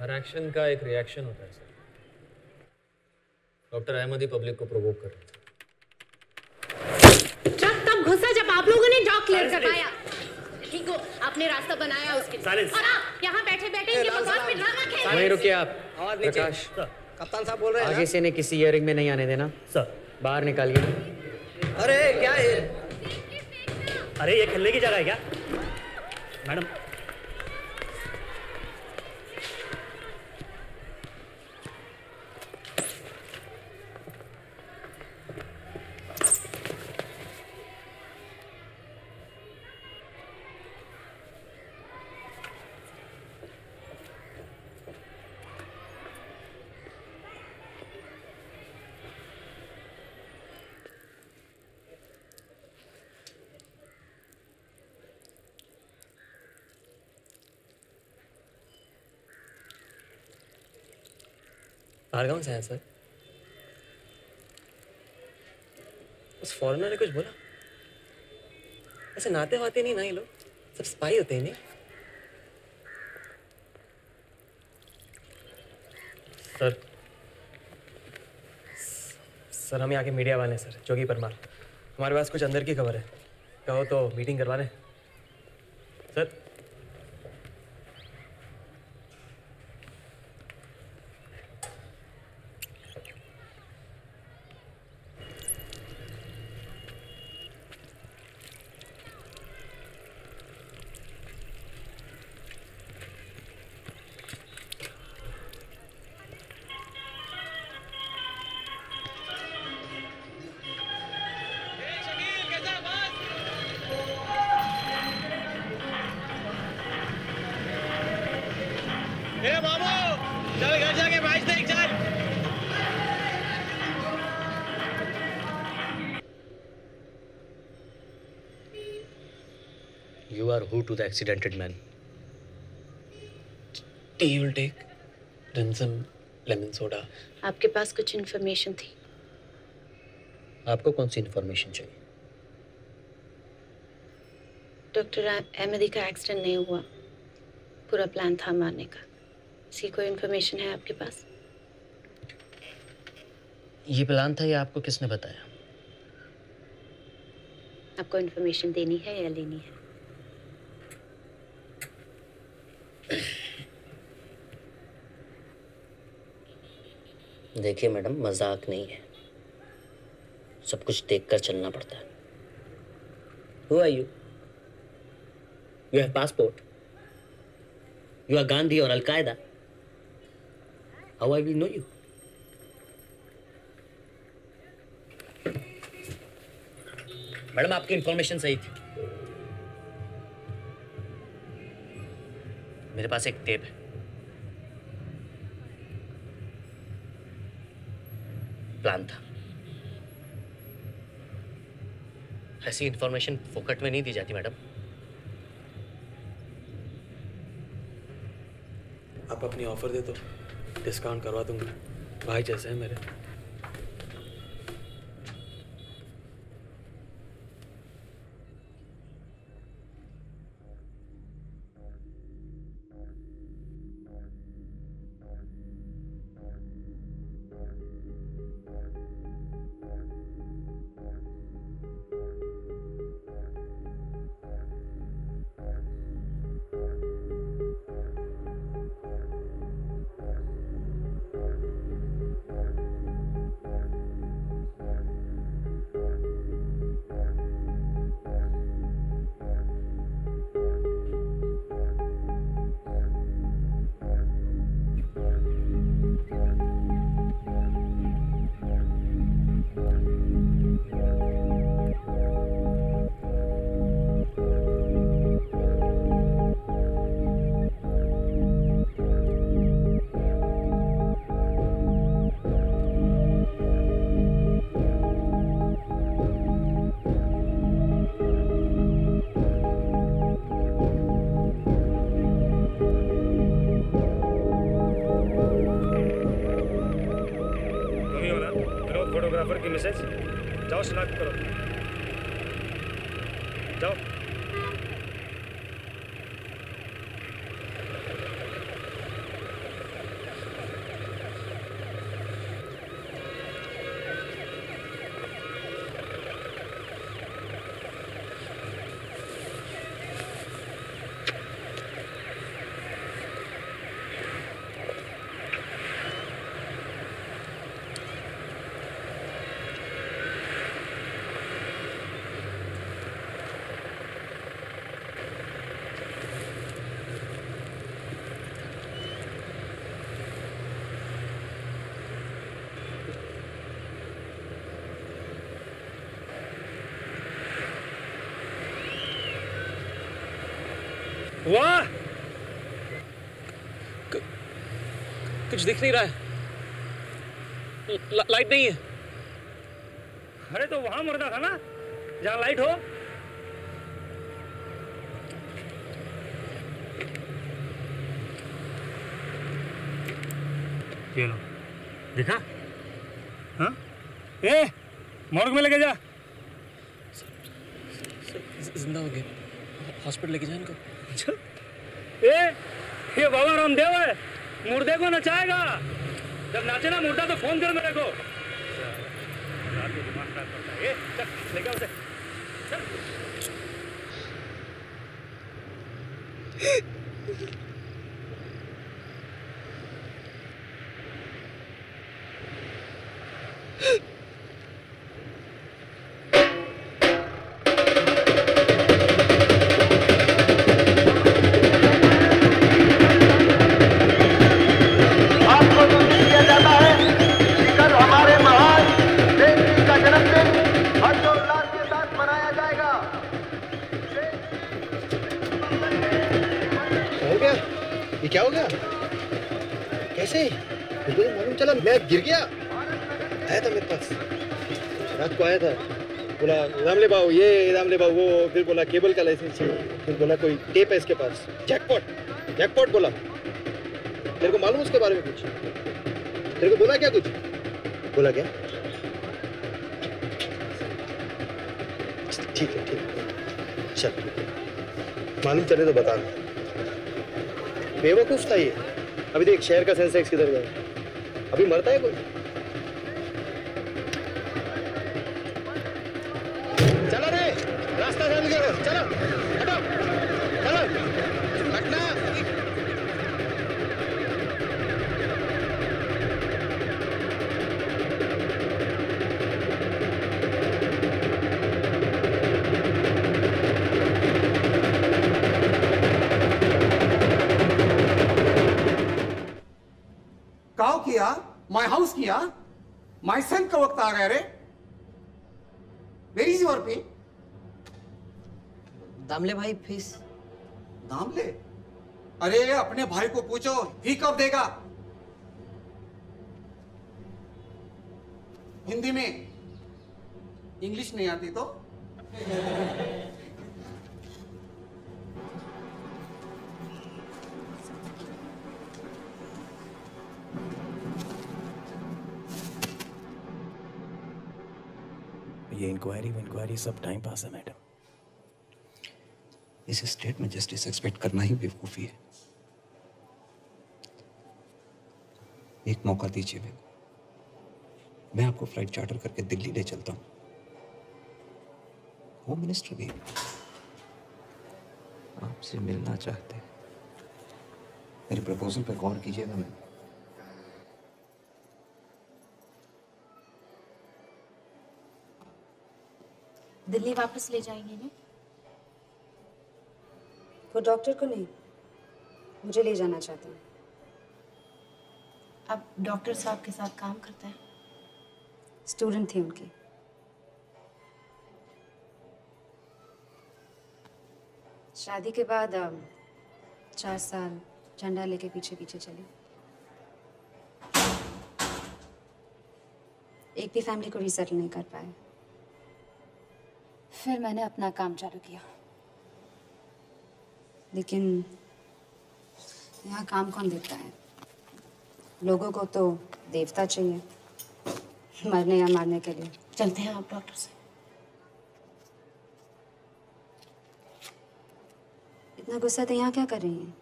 हर एक्शन का एक रिएक्शन होता है सर डॉक्टर अहमदी पब्लिक को प्रोवोक कर रहे थे ट्रक तब घुसा जब आप लोगों ने डॉक क्लियर करवाया ठीक हो आपने रास्ता बनाया उसके लिए। और आप यहाँ बैठे बैठे इनके बकवास पे ड्रामा खेल रहे वहीं हैं। रुकिए आप प्रकाश। कप्तान साहब बोल रहे हैं आगे से इन्हें किसी इयरिंग में नहीं आने देना। सर। बाहर निकालिए? अरे क्या है अरे ये खेलने की जगह है क्या? मैडम भार्गव से हैं, सर? उस फॉरेनर ने कुछ बोला? ऐसे नाते वाते नहीं, ना ये लोग। सब स्पाई होते हैं, नहीं? सर सर, हम यहाँ के मीडिया वाले हैं, सर, जोगी परमार। हमारे पास कुछ अंदर की खबर है। कहो तो मीटिंग करवा रहे हैं Who to the accidented man? Tea will take then some lemon soda आपके पास कुछ इन्फॉर्मेशन थी? आपको कौन सी इन्फॉर्मेशन चाहिए? डॉक्टर अहमदी का एक्सीडेंट नहीं हुआ। पूरा प्लान था मारने का। इसकी कोई इन्फॉर्मेशन है आपके पास? ये प्लान था या आपको किसने बताया? आपको इन्फॉर्मेशन देनी है या लेनी है? देखिए मैडम, मज़ाक नहीं है। सब कुछ देख कर चलना पड़ता है। You you have passport you are Gandhi और Al Qaeda how I will know you madam, आपकी इंफॉर्मेशन सही थी। मेरे पास एक टेप है। प्लान था। ऐसी इंफॉर्मेशन फोकट में नहीं दी जाती, मैडम। आप अपनी ऑफ़र दे दो डिस्काउंट करवा दूँगा। भाई जैसे हैं मेरे। कुछ दिख नहीं रहा है। ला, लाइट नहीं है। अरे तो वहाँ मुर्दा था ना। जहाँ लाइट हो। ये लो। दिखा। हाँ? ए मॉर्ग में लेके जा। ज़िंदा हो गए हॉस्पिटल लेके जाए इनको। ए ये बाबा रामदेव है। मुर्दे को नचाएगा। जब नाचे ना मुर्दा तो फ़ोन कर मेरे को। गिर गया। आया था मेरे पास। रात को आया था। बोला, रामले बाबू, ये इनाम ले बाबू, वो फिर बोला, केबल का लाइसेंस चाहिए। फिर बोला, कोई टेप है इसके पास? जैकपॉट जैकपॉट बोला। तेरे को मालूम उसके बारे में कुछ? तेरे को बोला क्या कुछ? बोला क्या? ठीक है ठीक है। चल। मालूम चले तो बता बेवकूफ़ था ये। अभी देख, शहर का सेंसेक्स किधर गया अभी मरता है कोई? चलो रे रास्ता बंद करो चलो। किया? माय सन का वक्त आ गया रे। वेर इज़ योर पे दामले भाई फ़ीस दामले? अरे अपने भाई को पूछो ही कब देगा? हिंदी में। इंग्लिश नहीं आती तो? ये इंक्वायरी इंक्वायरी सब टाइम पास है मैडम इस स्टेट में जस्टिस एक्सपेक्ट करना ही बेवकूफ़ी है। एक मौका दीजिए मेरे को। मैं आपको फ़्लाइट चार्टर करके दिल्ली ले चलता हूँ। होम मिनिस्टर भी आपसे मिलना चाहते हैं। मेरे प्रपोजल पर गौर कीजिएगा मैम दिल्ली वापस ले जाएँगे ना? वो डॉक्टर को नहीं मुझे ले जाना चाहते हैं। अब डॉक्टर साहब के साथ काम करता है। स्टूडेंट थे उनकी। शादी के बाद चार साल झंडा लेके पीछे पीछे चले। एक भी फैमिली को रिसेटल नहीं कर पाए। फिर मैंने अपना काम चालू किया। लेकिन यहाँ काम कौन देता है? लोगों को तो देवता चाहिए, मरने या मारने के लिए। चलते हैं आप डॉक्टर से। इतना गुस्सा तो यहाँ क्या कर रही हैं?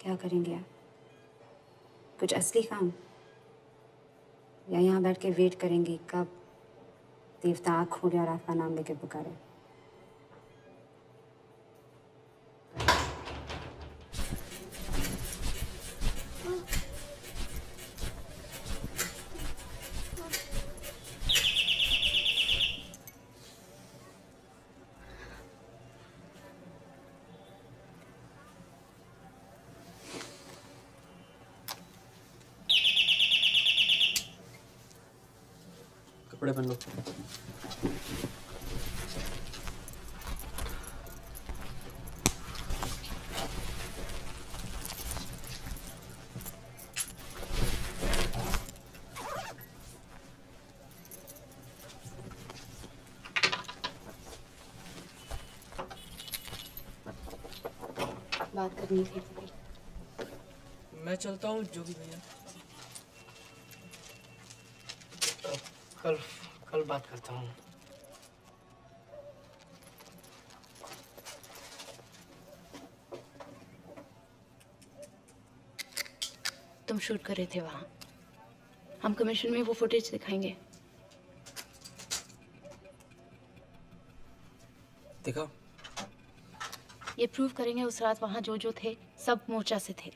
क्या करेंगे आप? कुछ असली काम? या यहाँ बैठ के वेट करेंगे कब देवता आँख खोले और आपका नाम लेके पुकारे कपड़े पहन लो। मैं चलता हूँ जोगी भैया। कल कल बात करता हूँ। तुम शूट कर रहे थे वहाँ। हम कमीशन में वो फुटेज दिखाएँगे। दिखाओ। ये प्रूव करेंगे उस रात वहाँ जो जो थे सब मोर्चा से थे।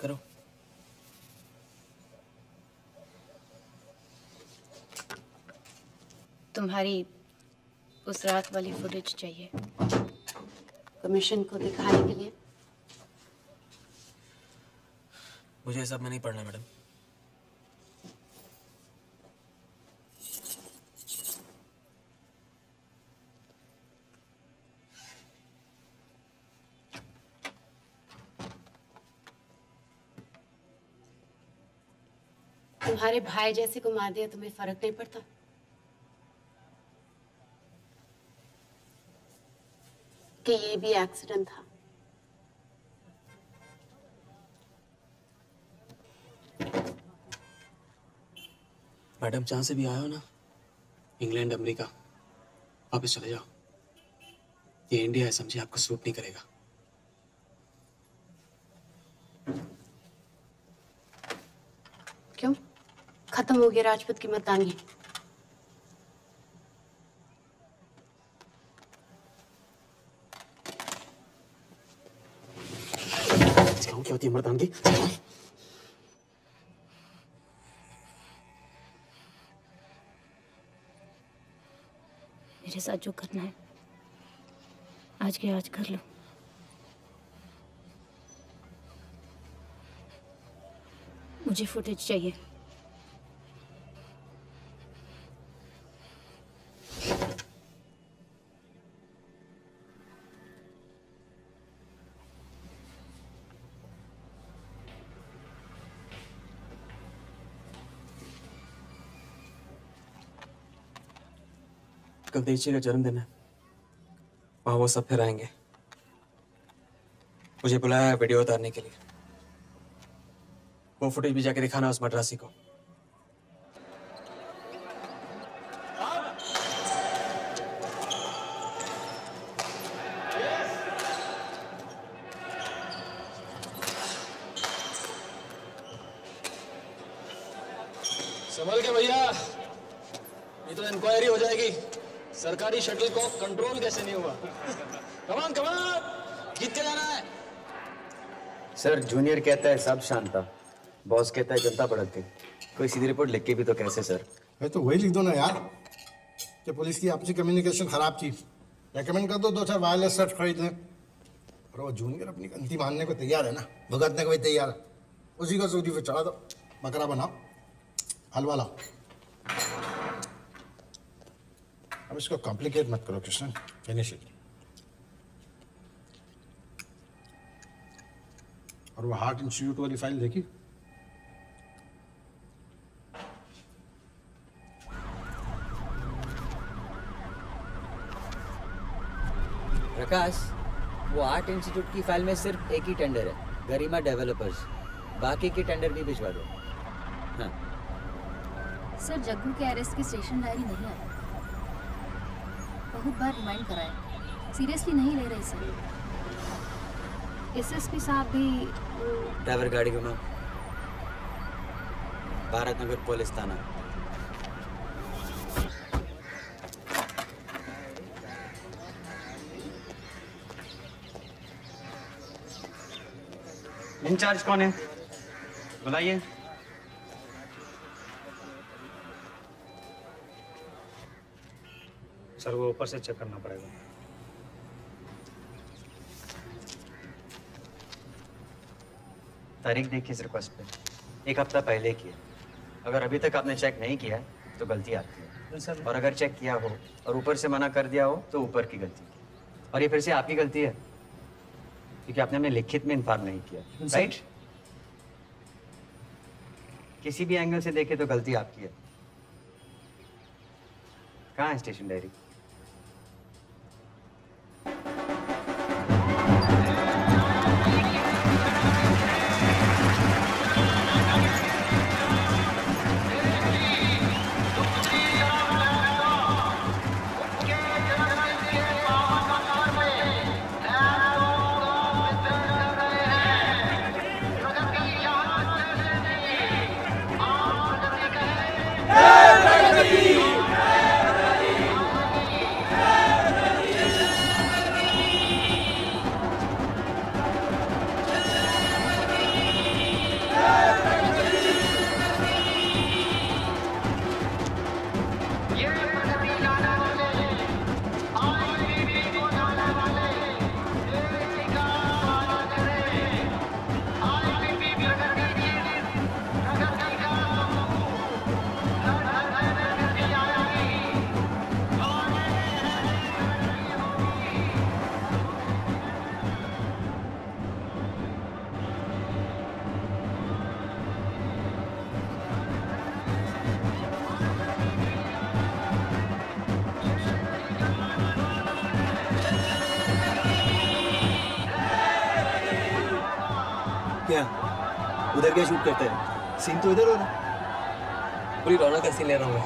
करो। तुम्हारी उस रात वाली फुटेज चाहिए। कमीशन को दिखाने के लिए। मुझे सब में नहीं पढ़ना मैडम। तुम्हारे भाई जैसे को मार दिया तुम्हें फ़र्क नहीं पड़ता? कि ये भी एक्सीडेंट था। मैडम, जहाँ से भी आए हो ना, इंग्लैंड, अमेरिका, वापस चले जाओ। ये इंडिया है, समझिए, आपको सूट नहीं करेगा। खत्म हो गया राजपूत की मर्दानगी क्या होती है मर्दानगी मेरे साथ जो करना है आज के आज कर लो। मुझे फुटेज चाहिए। कल देची का जन्मदिन है वहाँ वो सब फिर आएँगे। मुझे बुलाया है वीडियो उतारने के लिए। वो फुटेज भी जाके दिखाना उस मद्रासी को संभल के भैया ये तो इंक्वायरी हो जाएगी सरकारी शटल को कंट्रोल कैसे नहीं हुआ कमान कमान जीत के जाना है सर जूनियर कहता है सब शांता बॉस कहता है, जनता भड़क गई। कोई सीधी रिपोर्ट लिख के भी तो कैसे, सर? भाई तो वही लिख दो ना यार, कि पुलिस की आपसी कम्युनिकेशन खराब थी। रेकमेंड कर दो दो चार वायरलेस सेट खरीद लें और वो जूनियर अपनी गलती मानने को तैयार है ना, भुगतने को भी तैयार है। उसी को सूदी पे चढ़ा दो, बकरा बनाओ, हलवा लाओ। अब इसको कॉम्प्लिकेट मत करो, कृष्ण फिनिश इट और वो हार्ट इंस्टीट्यूट वाली फ़ाइल देखी? प्रकाश वो आर्ट इंस्टीट्यूट की फ़ाइल में सिर्फ़ एक ही टेंडर है गरिमा डेवलपर्स। बाकी के टेंडर भी भिजवा दो। हाँ। सर जग्गू के अरेस्ट की स्टेशन डायरी नहीं आई बहुत बार रिमाइंड कराए सीरियसली नहीं ले रहे सर। एसएसपी साहब भी ड्राइवर गाड़ी घुमाओ भारत नगर पुलिस थाना। इंचार्ज कौन है? बुलाइए। सर, वो ऊपर से चेक करना पड़ेगा। तारीख देखिए इस रिक्वेस्ट पे? एक हफ़्ता पहले की है। अगर अभी तक आपने चेक नहीं किया तो गलती आपकी है। और अगर चेक किया हो और ऊपर से मना कर दिया हो तो ऊपर की गलती और ये फिर से आपकी गलती है क्योंकि आपने हमें लिखित में इन्फॉर्म नहीं किया। राइट किसी भी एंगल से देखे तो गलती आपकी है। कहाँ है स्टेशन डायरी शूट करते हैं। सीन तो इधर हो रहा पूरी रौनक का सीन ले रहा हूँ मैं।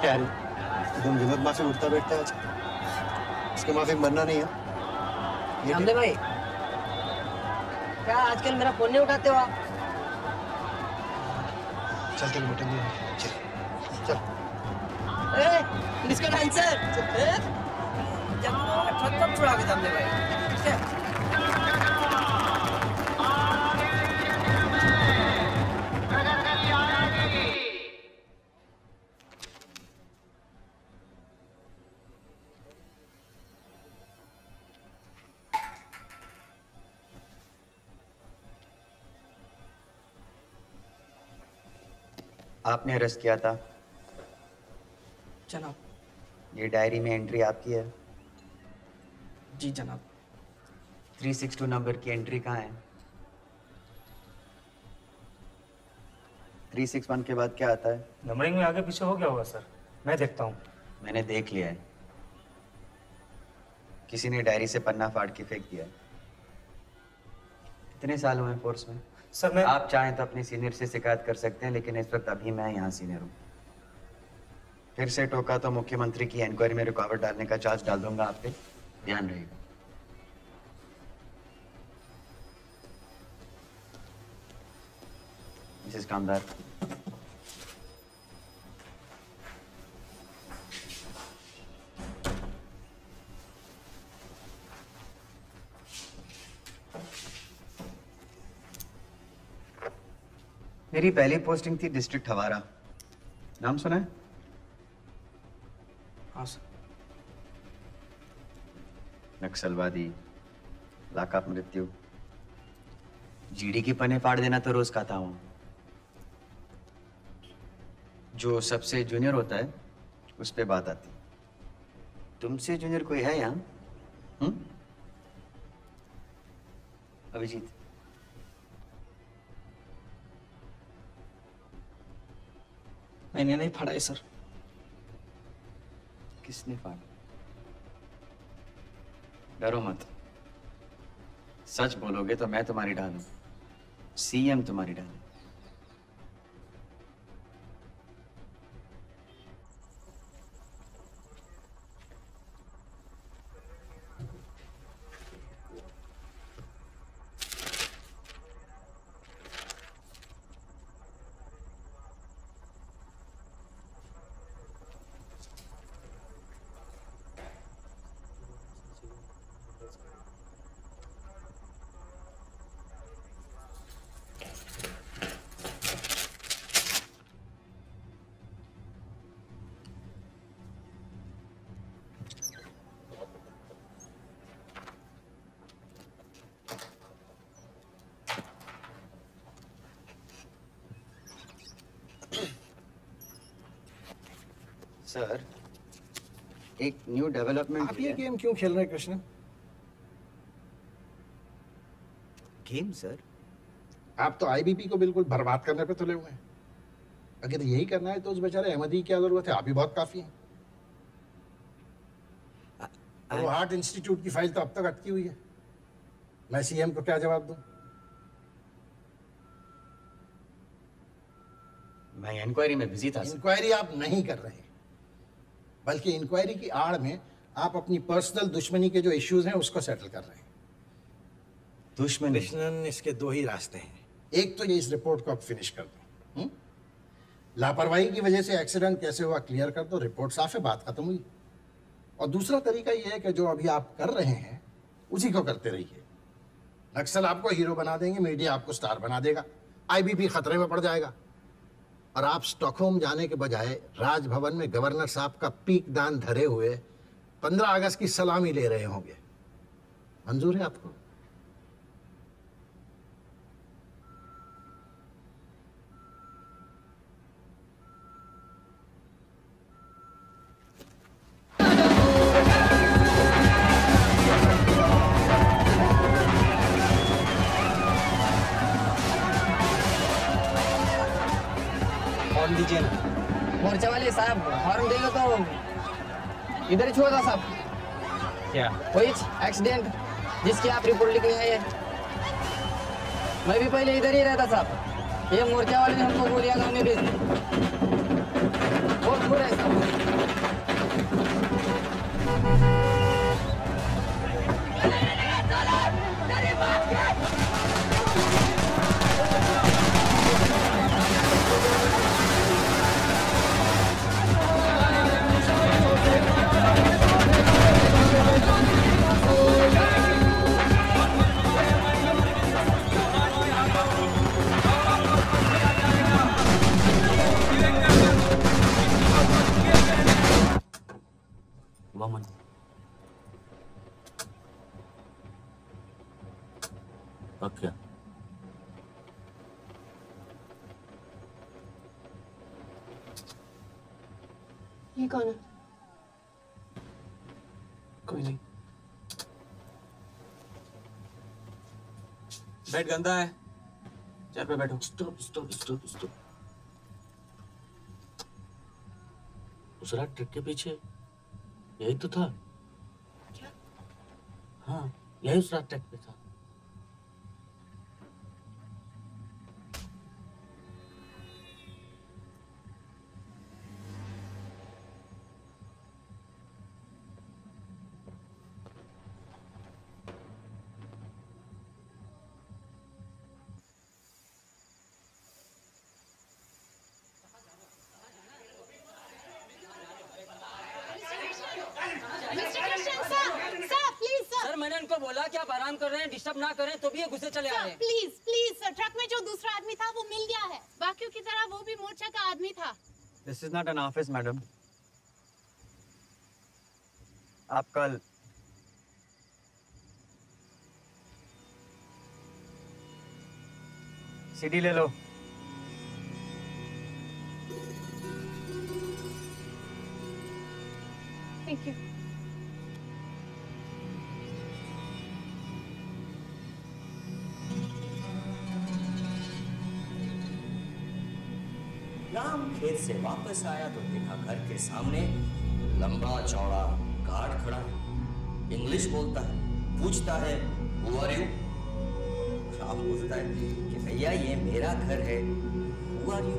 क्या एकदम विनोद माफ़ी उठता बैठता है उसके माफ़ी मरना नहीं है। रामदेव भाई क्या आजकल मेरा फ़ोन नहीं उठाते हो आप? चल तेरे बटन दे चल। चल। ए, इसका डांसर ए, जब ट्रक कब छुड़ा के रामदेव भाई। आपने अरेस्ट किया था। जनाब। ये डायरी में एंट्री आपकी है। जी जनाब। 362 नंबर की एंट्री कहाँ है? 361 के बाद क्या आता है? नंबरिंग में आगे पीछे हो गया होगा सर मैं देखता हूँ। मैंने देख लिया है। किसी ने डायरी से पन्ना फाड़ के फेंक दिया है। कितने साल हुए फोर्स में? सर, मैं आप चाहें तो अपने सीनियर से शिकायत कर सकते हैं, लेकिन इस वक्त अभी मैं यहाँ सीनियर हूँ। फिर से टोका तो मुख्यमंत्री की इंक्वायरी में रुकावट डालने का चार्ज डाल दूँगा आप पे। ध्यान रहेगा मिसेस कामदार मेरी पहली पोस्टिंग थी डिस्ट्रिक्ट हवारा नाम सुना है? हाँ सर। नक्सलवादी लाका मृत्यु। जीडी की पने फाड़ देना तो रोज खाता हूँ। जो सबसे जूनियर होता है उस पर बात आती। तुमसे जूनियर कोई है यहाँ? हम्म? अभिजीत। मैंने नहीं फाड़ा है, सर। किसने फाड़ा? डरो मत। सच बोलोगे तो मैं तुम्हारी डालू सीएम तुम्हारी डालू न्यू डेवलपमेंट आप ये गेम क्यों खेल रहे हैं कृष्ण? गेम सर आप तो आईबीपी को बिल्कुल बर्बाद करने पे तुले हुए हैं। अगर यही करना है तो उस बेचारे अहमदी की क्या ज़रूरत है? आप ही बहुत काफ़ी हैं। और वो हार्ट इंस्टीट्यूट की फ़ाइल तो अब तक अटकी हुई है। मैं सीएम को क्या जवाब दूँ? मैं इंक्वायरी में बिज़ी था। इंक्वायरी आप नहीं कर रहे बल्कि इंक्वायरी की आड़ में आप अपनी पर्सनल दुश्मनी के जो इश्यूज़ हैं उसको सेटल कर रहे हैं। दुश्मनी? इसके दो ही रास्ते हैं। एक तो ये इस रिपोर्ट को आप फिनिश कर दो हम्म? लापरवाही की वजह से एक्सीडेंट कैसे हुआ क्लियर कर दो रिपोर्ट साफ़ है बात खत्म हुई। और दूसरा तरीका ये है कि जो अभी आप कर रहे हैं उसी को करते रहिए। नक्सल आपको हीरो बना देंगे मीडिया आपको स्टार बना देगा। आईबीपी खतरे में पड़ जाएगा। और आप स्टॉकहोम जाने के बजाय राजभवन में गवर्नर साहब का पीक दान धरे हुए पंद्रह अगस्त की सलामी ले रहे होंगे। मंजूर है आपको? मोर्चा वाले साहब हॉर्न देंगे तो इधर ही छोड़ा दो साहब। क्या? कोई एक्सीडेंट जिसकी आप रिपोर्ट लिखने आए हैं? मैं भी पहले इधर ही रहता साहब। ये मोर्चा वाले ने हमको बोलिया गाँव में भेज दी बहुत बुरा है साहब। वमन ओके ये कौन है? कोई नहीं। बेड गंदा है। चेयर पे बैठो। स्टॉप स्टॉप स्टॉप स्टॉप दूसरा ट्रक के पीछे यही तो था। क्या? हाँ यही दूसरा ट्रक पे था। कि आप आराम कर रहे हैं डिस्टर्ब ना करें तो भी ये गुस्से चले आ रहे हैं। प्लीज़ प्लीज़ सर ट्रक में जो दूसरा आदमी था वो मिल गया है। बाकियों की तरह वो भी मोर्चा का आदमी था। This is not an office madam आप कल सीडी ले लो। थैंक यू राम खेत से वापस आया तो देखा घर के सामने लंबा चौड़ा गार्ड खड़ा है। इंग्लिश बोलता है, पूछता है आर यू राम बोलता है कि, भैया, ये मेरा घर है। हु आर यू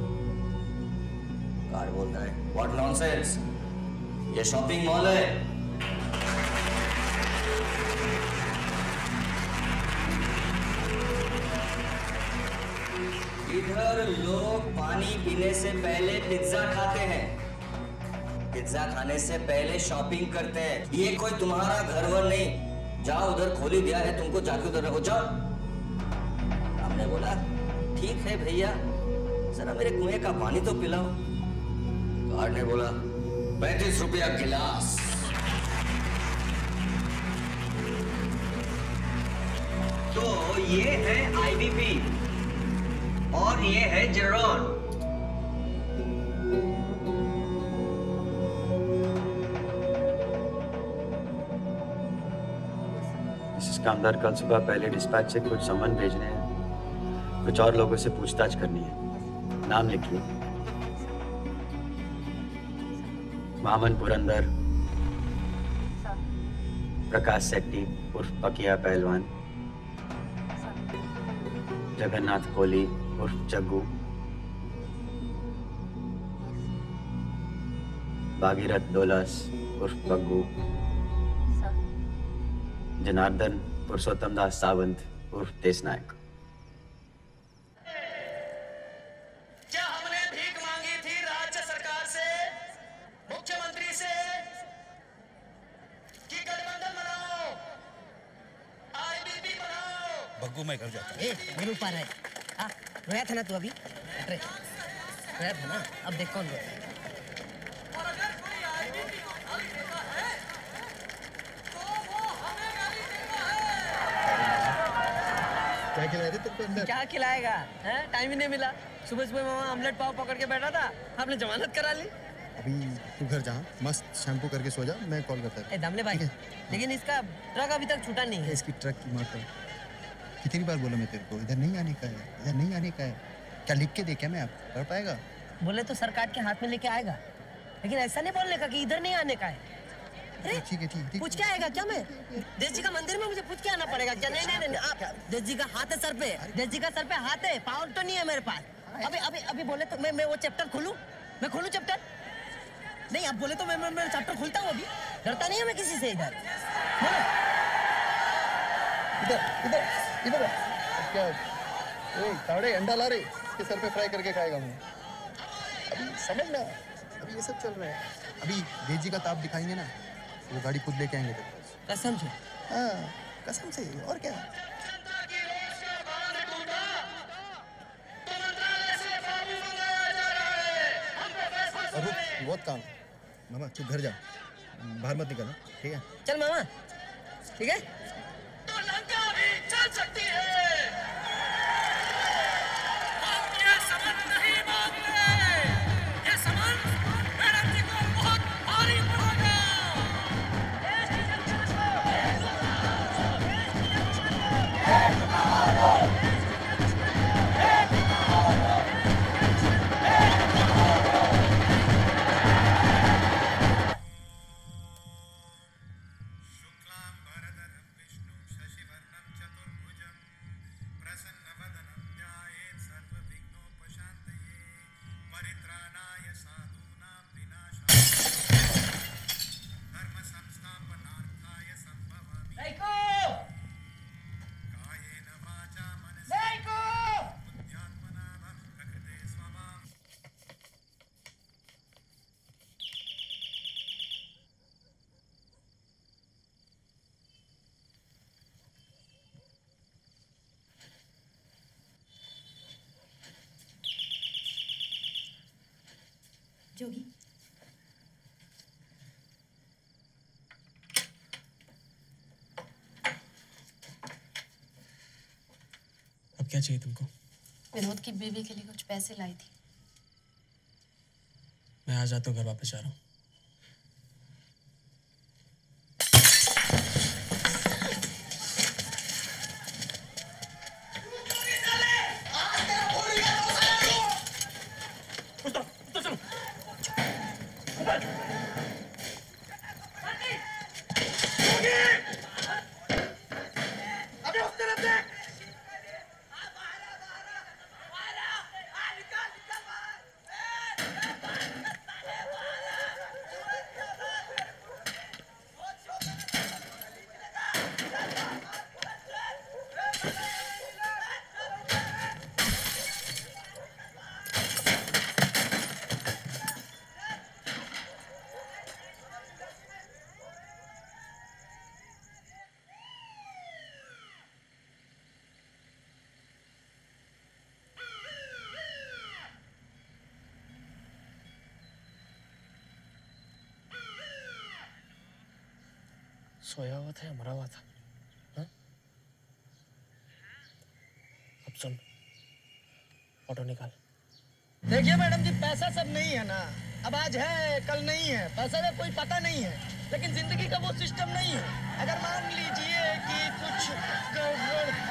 गार्ड बोलता है व्हाट नॉनसेंस ये शॉपिंग मॉल है। इधर लोग पानी पीने से पहले पिज्जा खाते हैं। पिज्जा खाने से पहले शॉपिंग करते हैं। ये कोई तुम्हारा घर वर नहीं। जाओ, उधर खोली दिया है तुमको, जाके उधर रहो जाओ। हमने बोला, ठीक है भैया, जरा मेरे कुएँ का पानी तो पिलाओ। गार्ड ने बोला, पैंतीस रुपया गिलास। तो ये है आईबीपी और ये है जेरॉन कामदार कल सुबह पहले डिस्पैच से कुछ सामान भेजने हैं। कुछ और लोगों से पूछताछ करनी है। नाम लिखिए। मामन पुरंदर प्रकाश सेट्टी उर्फ़ पकिया पहलवान। जगन्नाथ कोहली उर्फ़ जग्गू। भागीरथ दोलस उर्फ़ बग्गू। जनार्दन पुरुषोत्तम दास सावंत उर्फ़ देश नायक क्या हमने भीख मांगी थी राज्य सरकार से मुख्यमंत्री से? कि गठबंधन बनाओ आईबीपी बनाओ। बग्गू मैं घर जाता ए मेरे ऊपर है। हाँ। रोया था ना तू अभी? रोया था ना? अब देख कौन रोया क्या खिलाए थे तेरे अंदर? क्या खिलाएगा? हैं? टाइम ही नहीं मिला। सुबह सुबह मामा ऑमलेट पाव पकड़ के बैठा था। आपने जमानत करा ली। अभी तू घर जा मस्त शैम्पू करके सो जा मैं कॉल करता ए दमले भाई लेकिन इसका ट्रक अभी तक छूटा नहीं है। इसकी ट्रक की मार पर कितनी बार बोला मैं तेरे को इधर नहीं आने का है इधर नहीं आने का है। क्या लिख के दे क्या मैं आप? कर पाएगा? बोले तो सरकार के हाथ में लेके आएगा। लेकिन ऐसा नहीं बोलने का कि इधर नहीं आने का है। अरे ठीक है ठीक पूछ के आएगा क्या मैं? देश जी का मंदिर में मुझे पूछ के आना पड़ेगा। क्या नहीं नहीं नहीं आप देश जी का हाथ है सर पे। देश जी का सर पे हाथ है पावर तो नहीं है मेरे पास। अभी अभी अभी बोले तो मैं मैं वो चैप्टर खोलूं? मैं खोलूं चैप्टर नहीं आप बोले तो मैं मैं, मैं चैप्टर खोलता हूँ अभी। डरता नहीं है मैं किसी से इधर। इधर इधर। इधर क्या ए तावड़े अंडा ला रे इसके सर पे फ्राई करके खाएगा मैं अभी समझ ना। अभी ये सब चल रहा है। अभी देश जी का ताप दिखाएँगे ना वो गाड़ी खुद लेके आएँगे तेरे पास। कसम से? हाँ कसम से। और क्या? रुक बहुत काम मामा तू घर जा। बाहर मत निकलना ठीक है? चल मामा। ठीक है? क्या चाहिए तुमको? विनोद की बीवी के लिए कुछ पैसे लाई थी। मैं आ रात हूँ घर वापस जा रहा हूँ सोया हुआ था या मरा हुआ था हाँ? अब सुन ऑटो निकाल देखिए मैडम जी पैसा सब नहीं है ना अब आज है कल नहीं है पैसा का कोई पता नहीं है लेकिन ज़िंदगी का वो सिस्टम नहीं है अगर मान लीजिए कि कुछ गड़बड़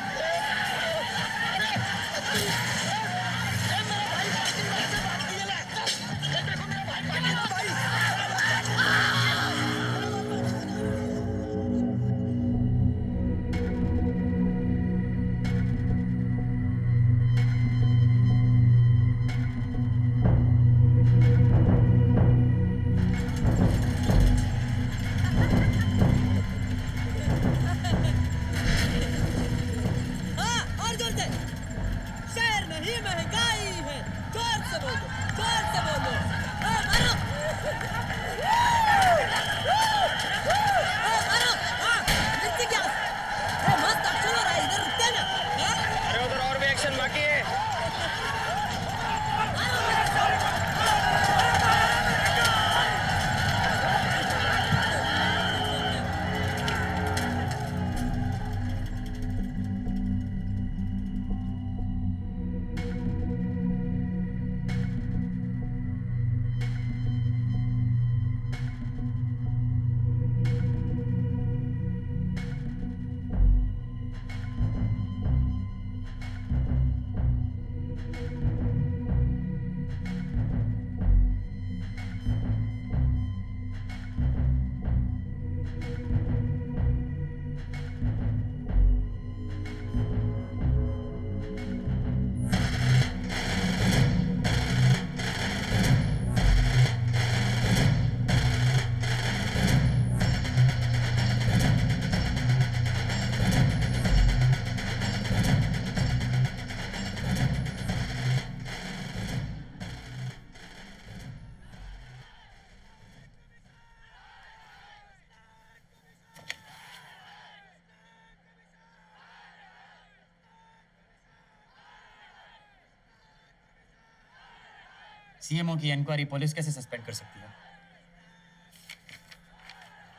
सीएमओ की इंक्वायरी पुलिस कैसे सस्पेंड कर सकती है?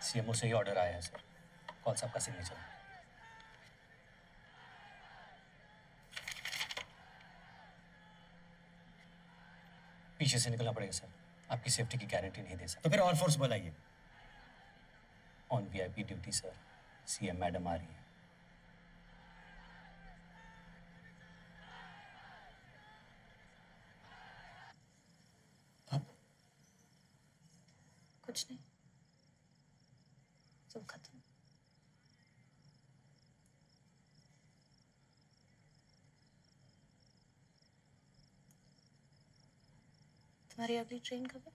सीएमओ से ही ऑर्डर आया है सर कौन सा आपका सिग्नेचर पीछे से निकलना पड़ेगा सर आपकी सेफ्टी की गारंटी नहीं दे सकते। तो फिर और फोर्स बुलाइए। On VIP duty sir CM madam आ रही है। कुछ नहीं। सब खत्म। तुम्हारी अगली ट्रेन कब है?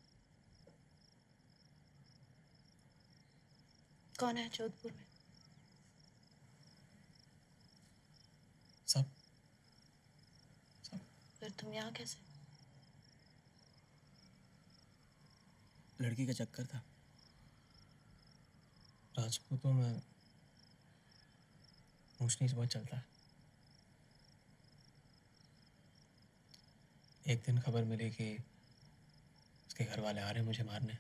कौन है जोधपुर में? सब सब। फिर तुम यहाँ कैसे? लड़की का चक्कर था। राजपूतों में ऊंच बहुत चलता है। एक दिन खबर मिली कि उसके घर वाले आ रहे मुझे मारने।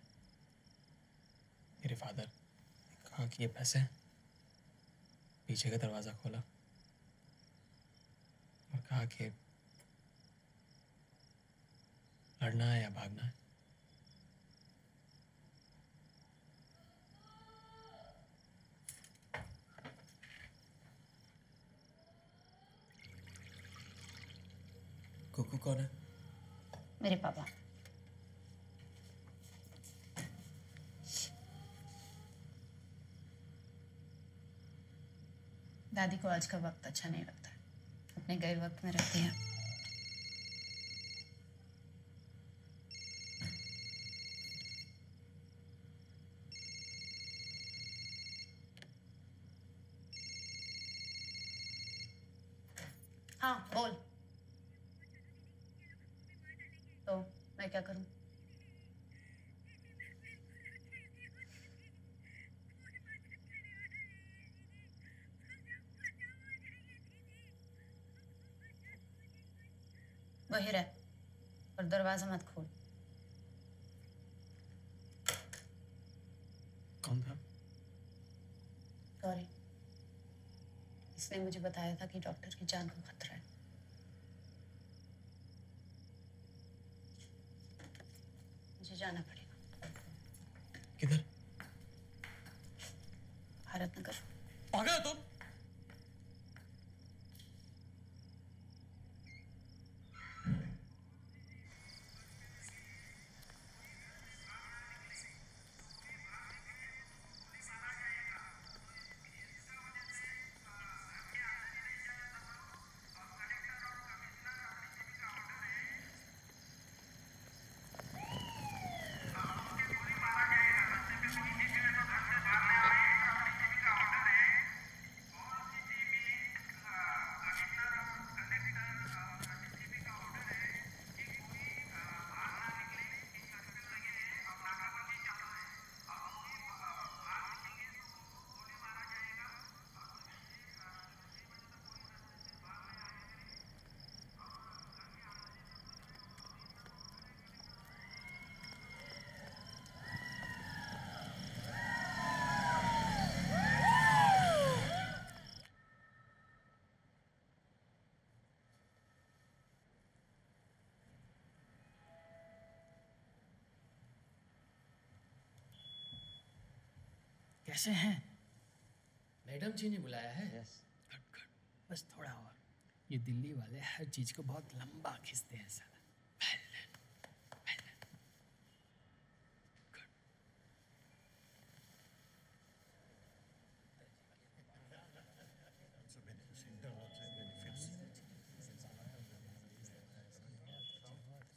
मेरे फादर कहा कि ये पैसे। पीछे का दरवाज़ा खोला और कहा कि लड़ना है या भागना है। कुकू कौन है? मेरे पापा। दादी को आज का वक्त अच्छा नहीं लगता। अपने गैर वक्त में रखती हाँ बोल तो मैं क्या करूँ वही रह और दरवाज़ा मत खोल। कौन था? सॉरी। इसने मुझे बताया था कि डॉक्टर की जान को खतरा कैसे हैं? मैडम जी ने बुलाया है। Yes. गुड गुड बस थोड़ा और। ये दिल्ली वाले हर चीज़ को बहुत लंबा खींचते हैं साला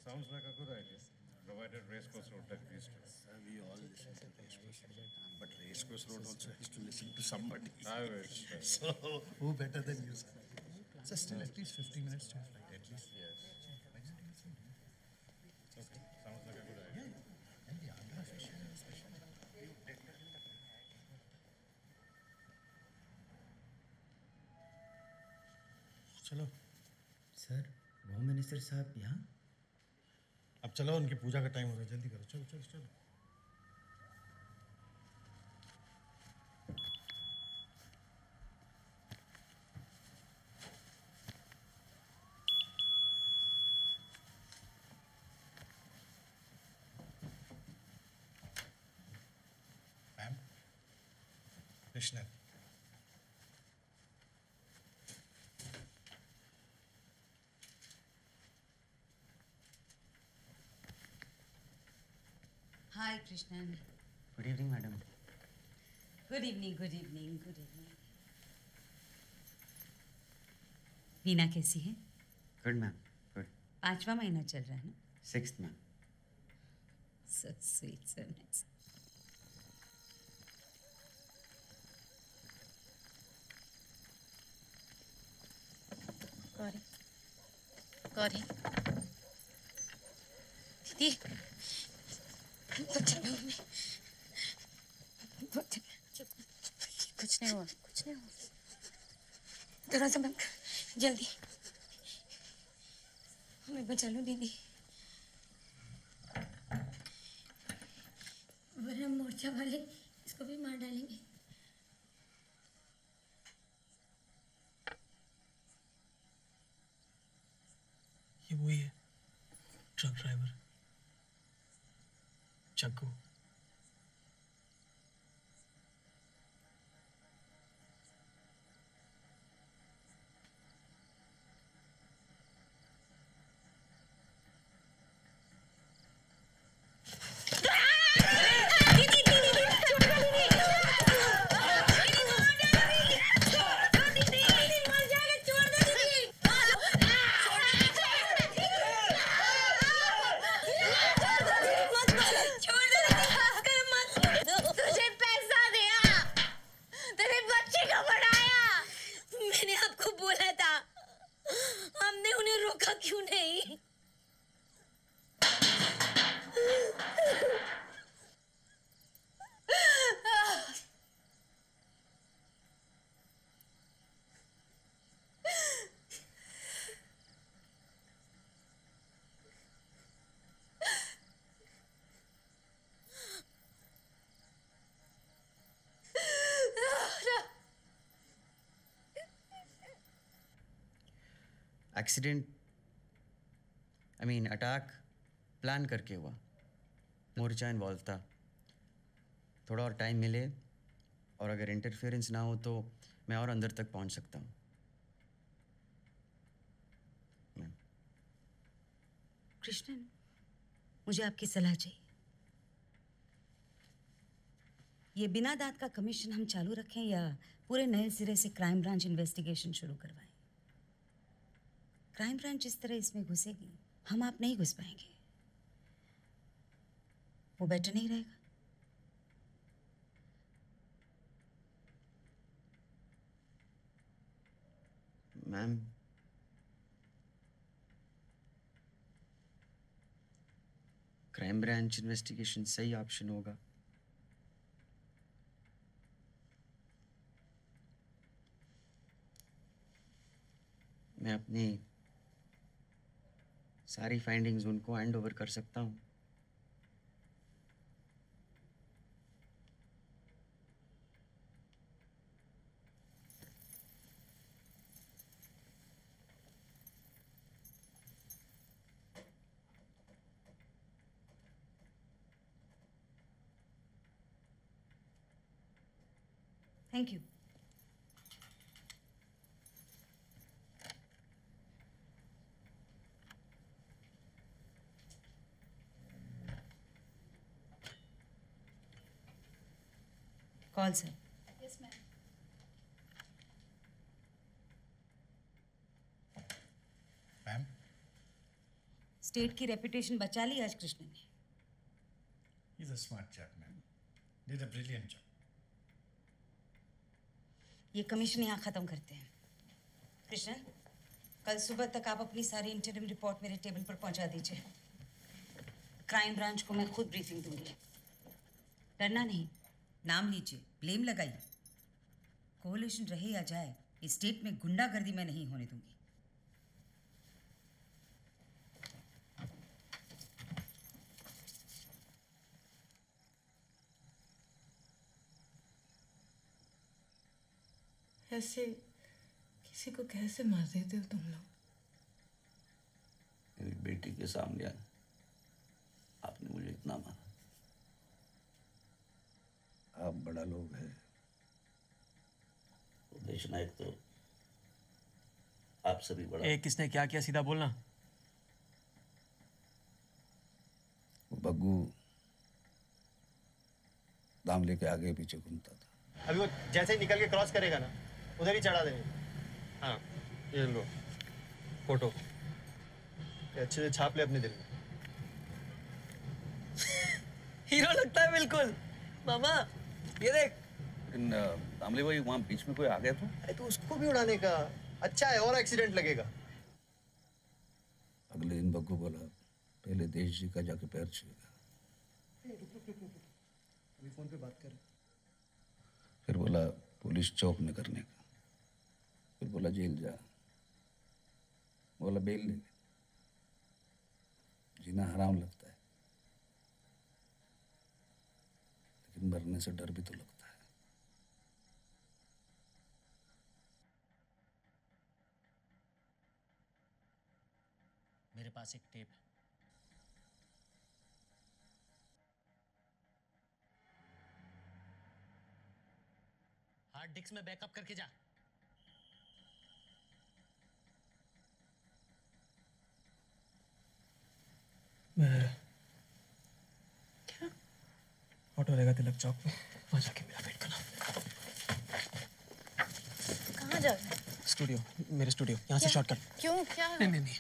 Sounds like a good idea, provided race course road agrees to it. We all listen to race course road, course road also has to listen to somebody. I wish. So, who better than you, sir? So still at least 50 minutes to flight, at least. Yes. Okay, sounds like a good idea. And the Andhra fish is चलो sir home minister साहब यहाँ अब चलो उनकी पूजा का time हो रहा है जल्दी करो चलो चलो चलो ma'am Krishna Krishnan good evening madam good evening good evening good evening Veena कैसी है? गुड मैम गुड पांचवा महीना चल रहा है ना? Six ma'am so sweet so nice Gauri Gauri. दीदी कुछ नहीं हुआ कुछ नहीं हुआ दरवाज़ा बंद जल्दी मैं बचा लो दीदी वरना मोर्चा वाले इसको भी मार डालेंगे ये वही है ट्रक ड्राइवर चक्कू तुझे पैसा दिया तेरे बच्चे का बढ़ाया मैंने आपको बोला था हमने उन्हें रोका क्यों नहीं accident I mean attack plan करके हुआ। मोर्चा इन्वॉल्व था। थोड़ा और टाइम मिले और अगर इंटरफेरेंस ना हो तो मैं और अंदर तक पहुँच सकता हूँ। कृष्णन, मुझे आपकी सलाह चाहिए। ये बिना दांत का कमीशन हम चालू रखें या पूरे नए सिरे से क्राइम ब्रांच इन्वेस्टिगेशन शुरू करवाएँ? क्राइम ब्रांच जिस तरह इसमें घुसेगी, हम आप नहीं घुस पाएँगे। वो बेटर नहीं रहेगा। मैम। क्राइम ब्रांच इन्वेस्टिगेशन सही ऑप्शन होगा। मैं अपनी सारी फाइंडिंग्स उनको हैंड ओवर कर सकता हूँ। Thank you call sir ma'am ma'am state की रेपुटेशन बचा ली आज कृष्ण ने He's a smart chap, man. Did a brilliant job. ये कमीशन यहाँ खत्म करते हैं। कृष्ण कल सुबह तक आप अपनी सारी इंटरव्यू रिपोर्ट मेरे टेबल पर पहुँचा दीजिए। क्राइम ब्रांच को मैं खुद ब्रीफिंग दूँगी। डरना नहीं। नाम लीजिए। ब्लेम लगाइए। कोलिशन रहे या जाए इस स्टेट में गुंडागर्दी मैं नहीं होने दूँगी। ऐसे किसी को कैसे मार देते हो तुम लोग? मेरी बेटी के सामने आपने मुझे इतना मारा। आप बड़ा लोग हैं। उदेश नायक तो आपसे भी बड़ा। ए, किसने क्या किया सीधा बोलना? वो बग्गू दाम लेके आगे पीछे घूमता था। अभी वो जैसे ही निकल के क्रॉस करेगा ना उधर ही चढ़ा देंगे। हाँ ये लो फ़ोटो अच्छे से छाप ले अपने दिल में। हीरो लगता है बिल्कुल। मामा ये देख। लेकिन दामले भाई वहाँ बीच में कोई आ गया तो? अरे तो उसको भी उड़ाने का। अच्छा है और एक्सीडेंट लगेगा। अगले दिन बग्गू बोला पहले देश जी का जाके पैर छुएगा। अभी फ़ोन पे बात करें। फिर बोला पुलिस चौक में करने का। फिर बोला जेल जा। बोला बेल ले। ले जीना हराम लगता मरने से डर भी तो लगता है। मेरे पास एक टेप है। हार्ड डिस्क में बैकअप करके जा। मैं ऑटो रहेगा तिलक चौक पे। वहाँ जाके मेरा वेट करना कहाँ जा रहे हैं? स्टूडियो मेरे स्टूडियो। यहाँ से शॉर्टकट क्यों? क्या? नहीं नहीं नहीं।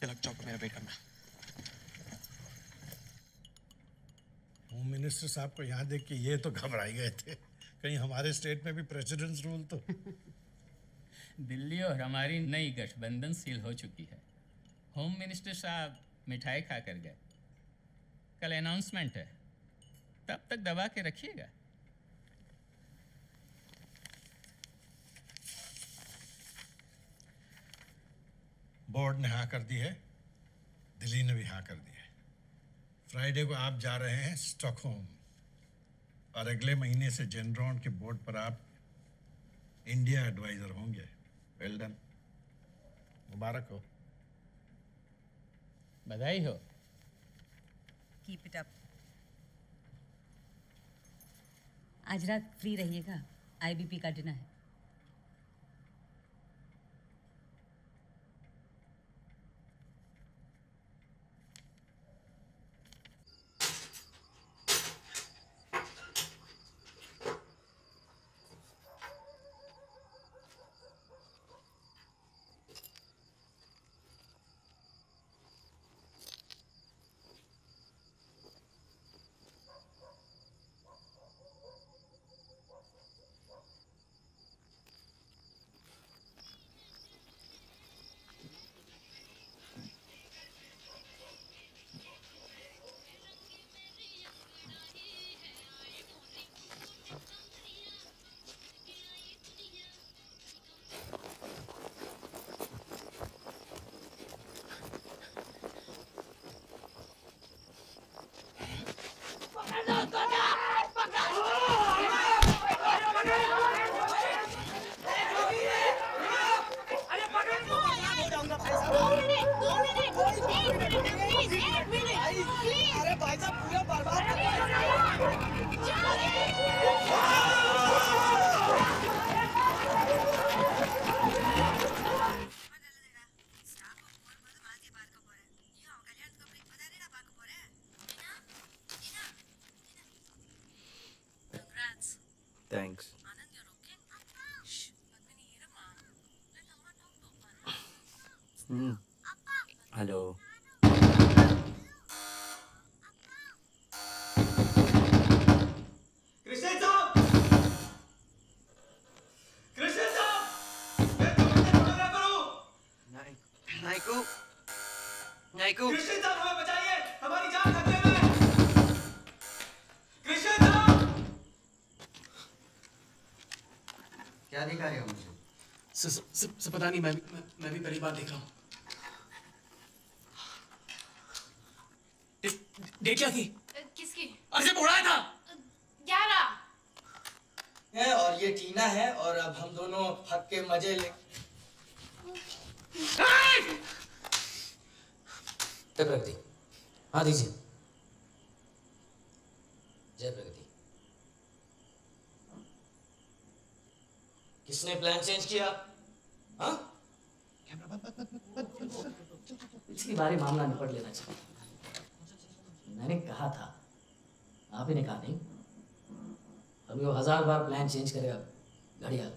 तिलक चौक पे मेरा वेट करना होम मिनिस्टर साहब को यहाँ देख के ये तो घबराई गए थे। कहीं हमारे स्टेट में भी प्रेसिडेंट्स रूल तो। दिल्ली और हमारी नई गठबंधन सील हो चुकी है। होम मिनिस्टर साहब मिठाई खा कर गए। कल अनाउंसमेंट है। तब तक दबा के रखिएगा। बोर्ड ने हाँ कर दी है। दिल्ली ने भी हाँ कर दी है। फ्राइडे को आप जा रहे हैं स्टॉकहोम और अगले महीने से जेनरॉन के बोर्ड पर आप इंडिया एडवाइजर होंगे। वेल डन मुबारक हो। बधाई हो कीप इट अप आज रात फ्री रहिएगा। आईबीपी का डिनर है। हेलो कृष्ण साहब नाइकू नाइकू कृष्ण हमें बचाइए। हमारी जान खतरे में कृष्ण साहब क्या दिखा रहे हो मुझे? स, स, स, स, पता नहीं मैं भी मैं, मैं भी पहली बार देखा हूँ। दे- देख क्या की किसकी? अरे उड़ाया था। ग्यारह। है और ये टीना है और अब हम दोनों हक के मज़े ले। जय प्रगति। हाँ दीजिए। जय प्रगति। किसने प्लान चेंज किया? पिछली बार मामला निपट लेना चाहिए। मैंने कहा था आप ही ने कहा नहीं, अभी वो हज़ार बार प्लान चेंज करेगा, घड़ियाल।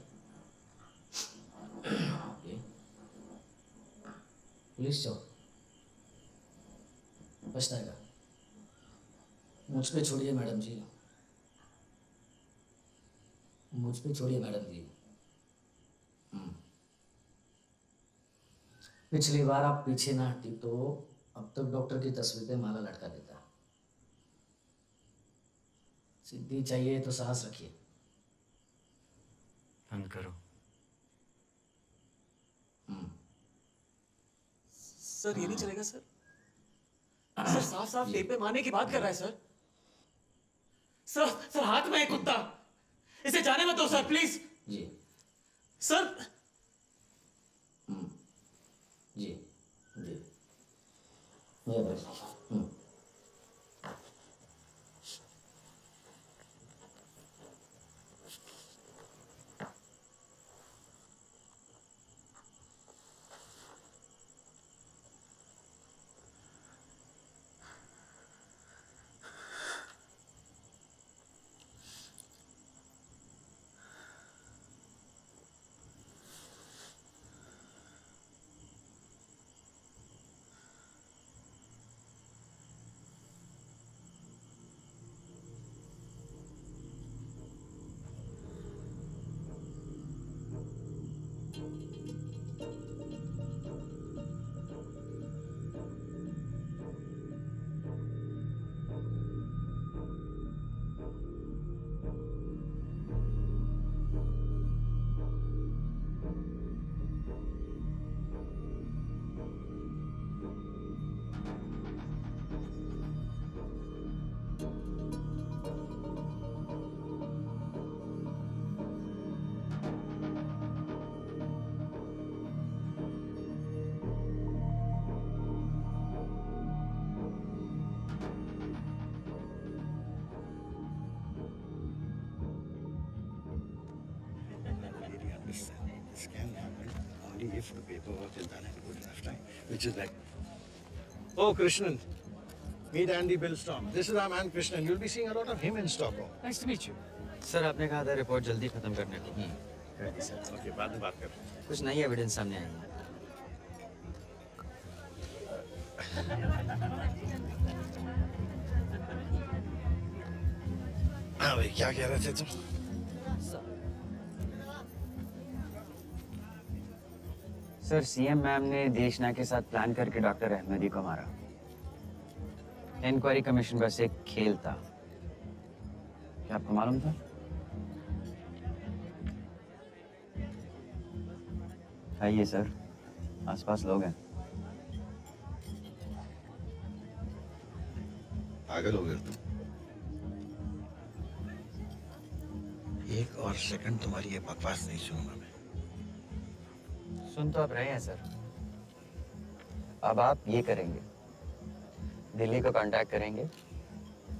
पुलिस चौक। पछताएगा। मुझ पे छोड़िए मैडम जी। मुझ पे छोड़िए मैडम जी। पिछली बार आप पीछे ना हटी तो अब तक डॉक्टर की तस्वीर पे माला लटका देता। सिद्धि चाहिए तो साहस रखिए। बंद करो। सर ये नहीं चलेगा सर। सर साफ़ साफ़ लेप पे मारने की बात कर रहा है सर। सर सर हाथ में है कुत्ता। इसे जाने मत दो सर प्लीज़। जी सर जी जी ये बस हम्म। Which is like, oh, Krishnan, meet Andy Billstorm. This is our man Krishnan. You'll be seeing a lot of him in Stockholm. Nice to meet you. Sir आपने कहा था रिपोर्ट जल्दी खत्म करने को सर ओके बाद में बात कर कुछ नई एविडेंस सामने आई है हाँ भाई क्या कह रहे थे तुम सर सीएम मैम ने देशना के साथ प्लान करके डॉक्टर अहमदी को मारा। इंक्वायरी कमीशन बस एक खेल था। क्या आपको मालूम था? आइए सर, आसपास लोग हैं। पागल हो गए तुम। एक और सेकंड तुम्हारी ये बकवास नहीं सुनूँगा मैं। सुन तो आप रहे हैं, सर। अब आप ये करेंगे। दिल्ली को कांटेक्ट करेंगे,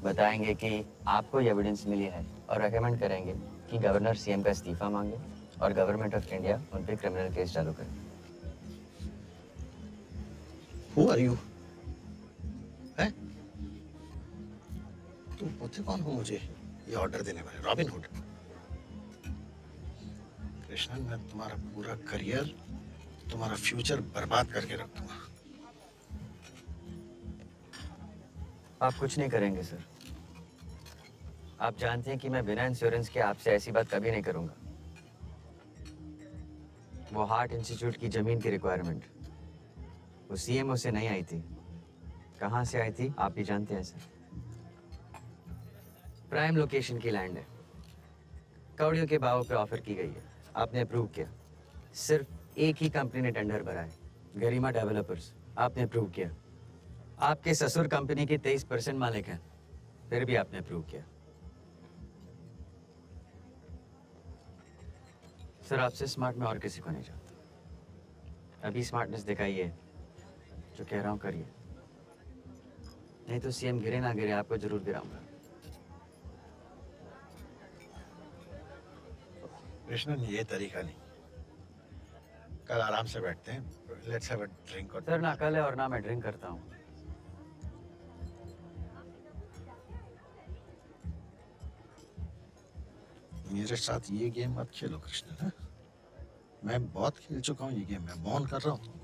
बताएँगे कि आपको एविडेंस मिली है और रेकमेंड करेंगे कि गवर्नर सीएम का इस्तीफा मांगे और गवर्नमेंट ऑफ़ इंडिया उन पर क्रिमिनल केस चालू करे। हु आर यू हैं? तुम कौन हो मुझे? ये ऑर्डर देने वाले रॉबिन हुड कृष्णन, मैं तुम्हारा पूरा करियर तुम्हारा फ्यूचर बर्बाद करके रख दूँगा। आप कुछ नहीं करेंगे, सर। आप जानते हैं कि मैं बिना इंश्योरेंस के आपसे ऐसी बात कभी नहीं करूँगा। वो हार्ट इंस्टीट्यूट की ज़मीन की रिक्वायरमेंट वो सीएमओ से नहीं आई थी। कहाँ से आई थी, आप भी जानते हैं, सर। प्राइम लोकेशन की लैंड है। कौड़ियों के भाव पे ऑफ़र की गई है। आपने अप्रूव किया। सिर्फ़ एक ही कंपनी ने टेंडर भरा है गरिमा डेवलपर्स आपने अप्रूव किया। आपके ससुर कंपनी के तेईस परसेंट मालिक हैं, फिर भी आपने अप्रूव किया। सर, आपसे स्मार्ट मैं और किसी को नहीं चाहता अभी स्मार्टनेस दिखाइए, जो कह रहा हूँ करिए। नहीं तो सीएम गिरे ना गिरे आपको ज़रूर गिराऊँगा। कृष्णन, ये तरीका नहीं। कल आराम से बैठते हैं। लेट्स हैव अ ड्रिंक और सर ना कल है और ना मैं ड्रिंक करता हूँ। मेरे साथ ये गेम मत खेलो कृष्ण? मैं बहुत खेल चुका हूँ ये गेम मैं मौन कर रहा हूँ।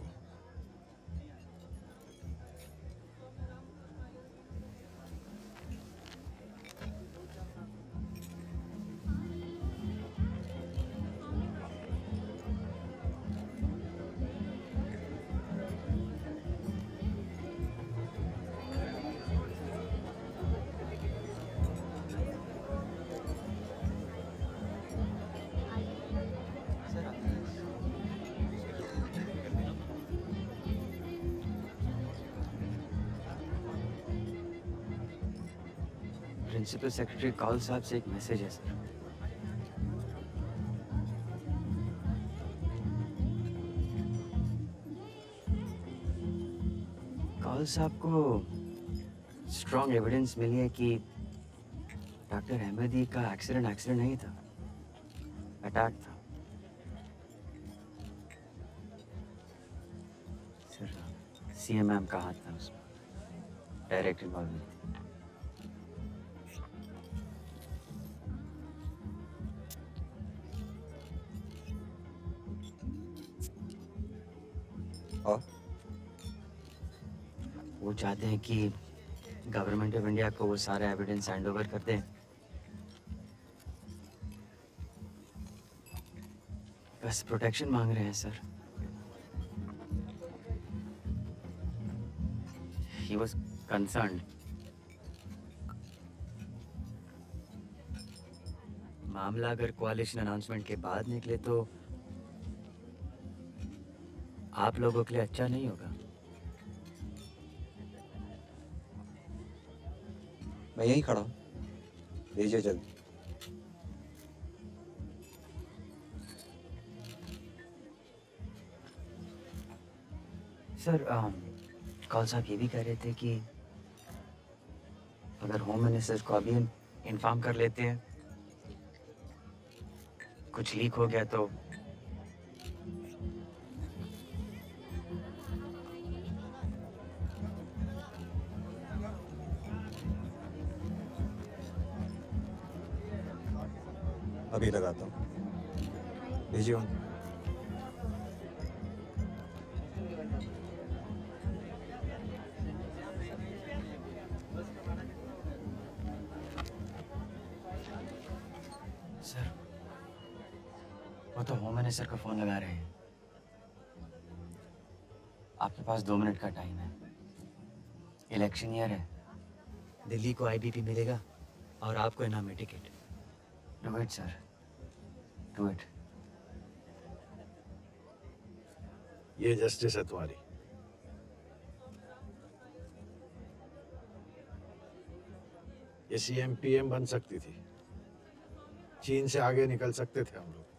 सेक्रेटरी कॉल साहब से एक मैसेज है सर कॉल साहब को स्ट्रॉन्ग एविडेंस मिली है कि डॉक्टर अहमदी का एक्सीडेंट एक्सीडेंट नहीं था. अटैक था. सर सीएम मैम का हाथ था उसमें? डायरेक्ट इन्वॉल्वमेंट चाहते हैं कि गवर्नमेंट ऑफ़ इंडिया को वो सारे एविडेंस हैंड ओवर कर दें। बस प्रोटेक्शन मांग रहे हैं सर ही वॉज़ कंसर्न मामला अगर कोalition अनाउंसमेंट के बाद निकले तो आप लोगों के लिए अच्छा नहीं होगा। मैं यहीं खड़ा हूँ। भेजिए जल्दी। सर कौल साहब ये भी कह रहे थे कि अगर होम मिनिस्टर को अभी इन्फॉर्म कर लेते हैं, कुछ लीक हो गया तो इलेक्शन ईयर है। दिल्ली को आईबीपी मिलेगा और आपको इनाम में टिकट। इट सर इट ये जस्टिस है तुम्हारी। ये सीएम बन सकती थी। चीन से आगे निकल सकते थे हम लोग।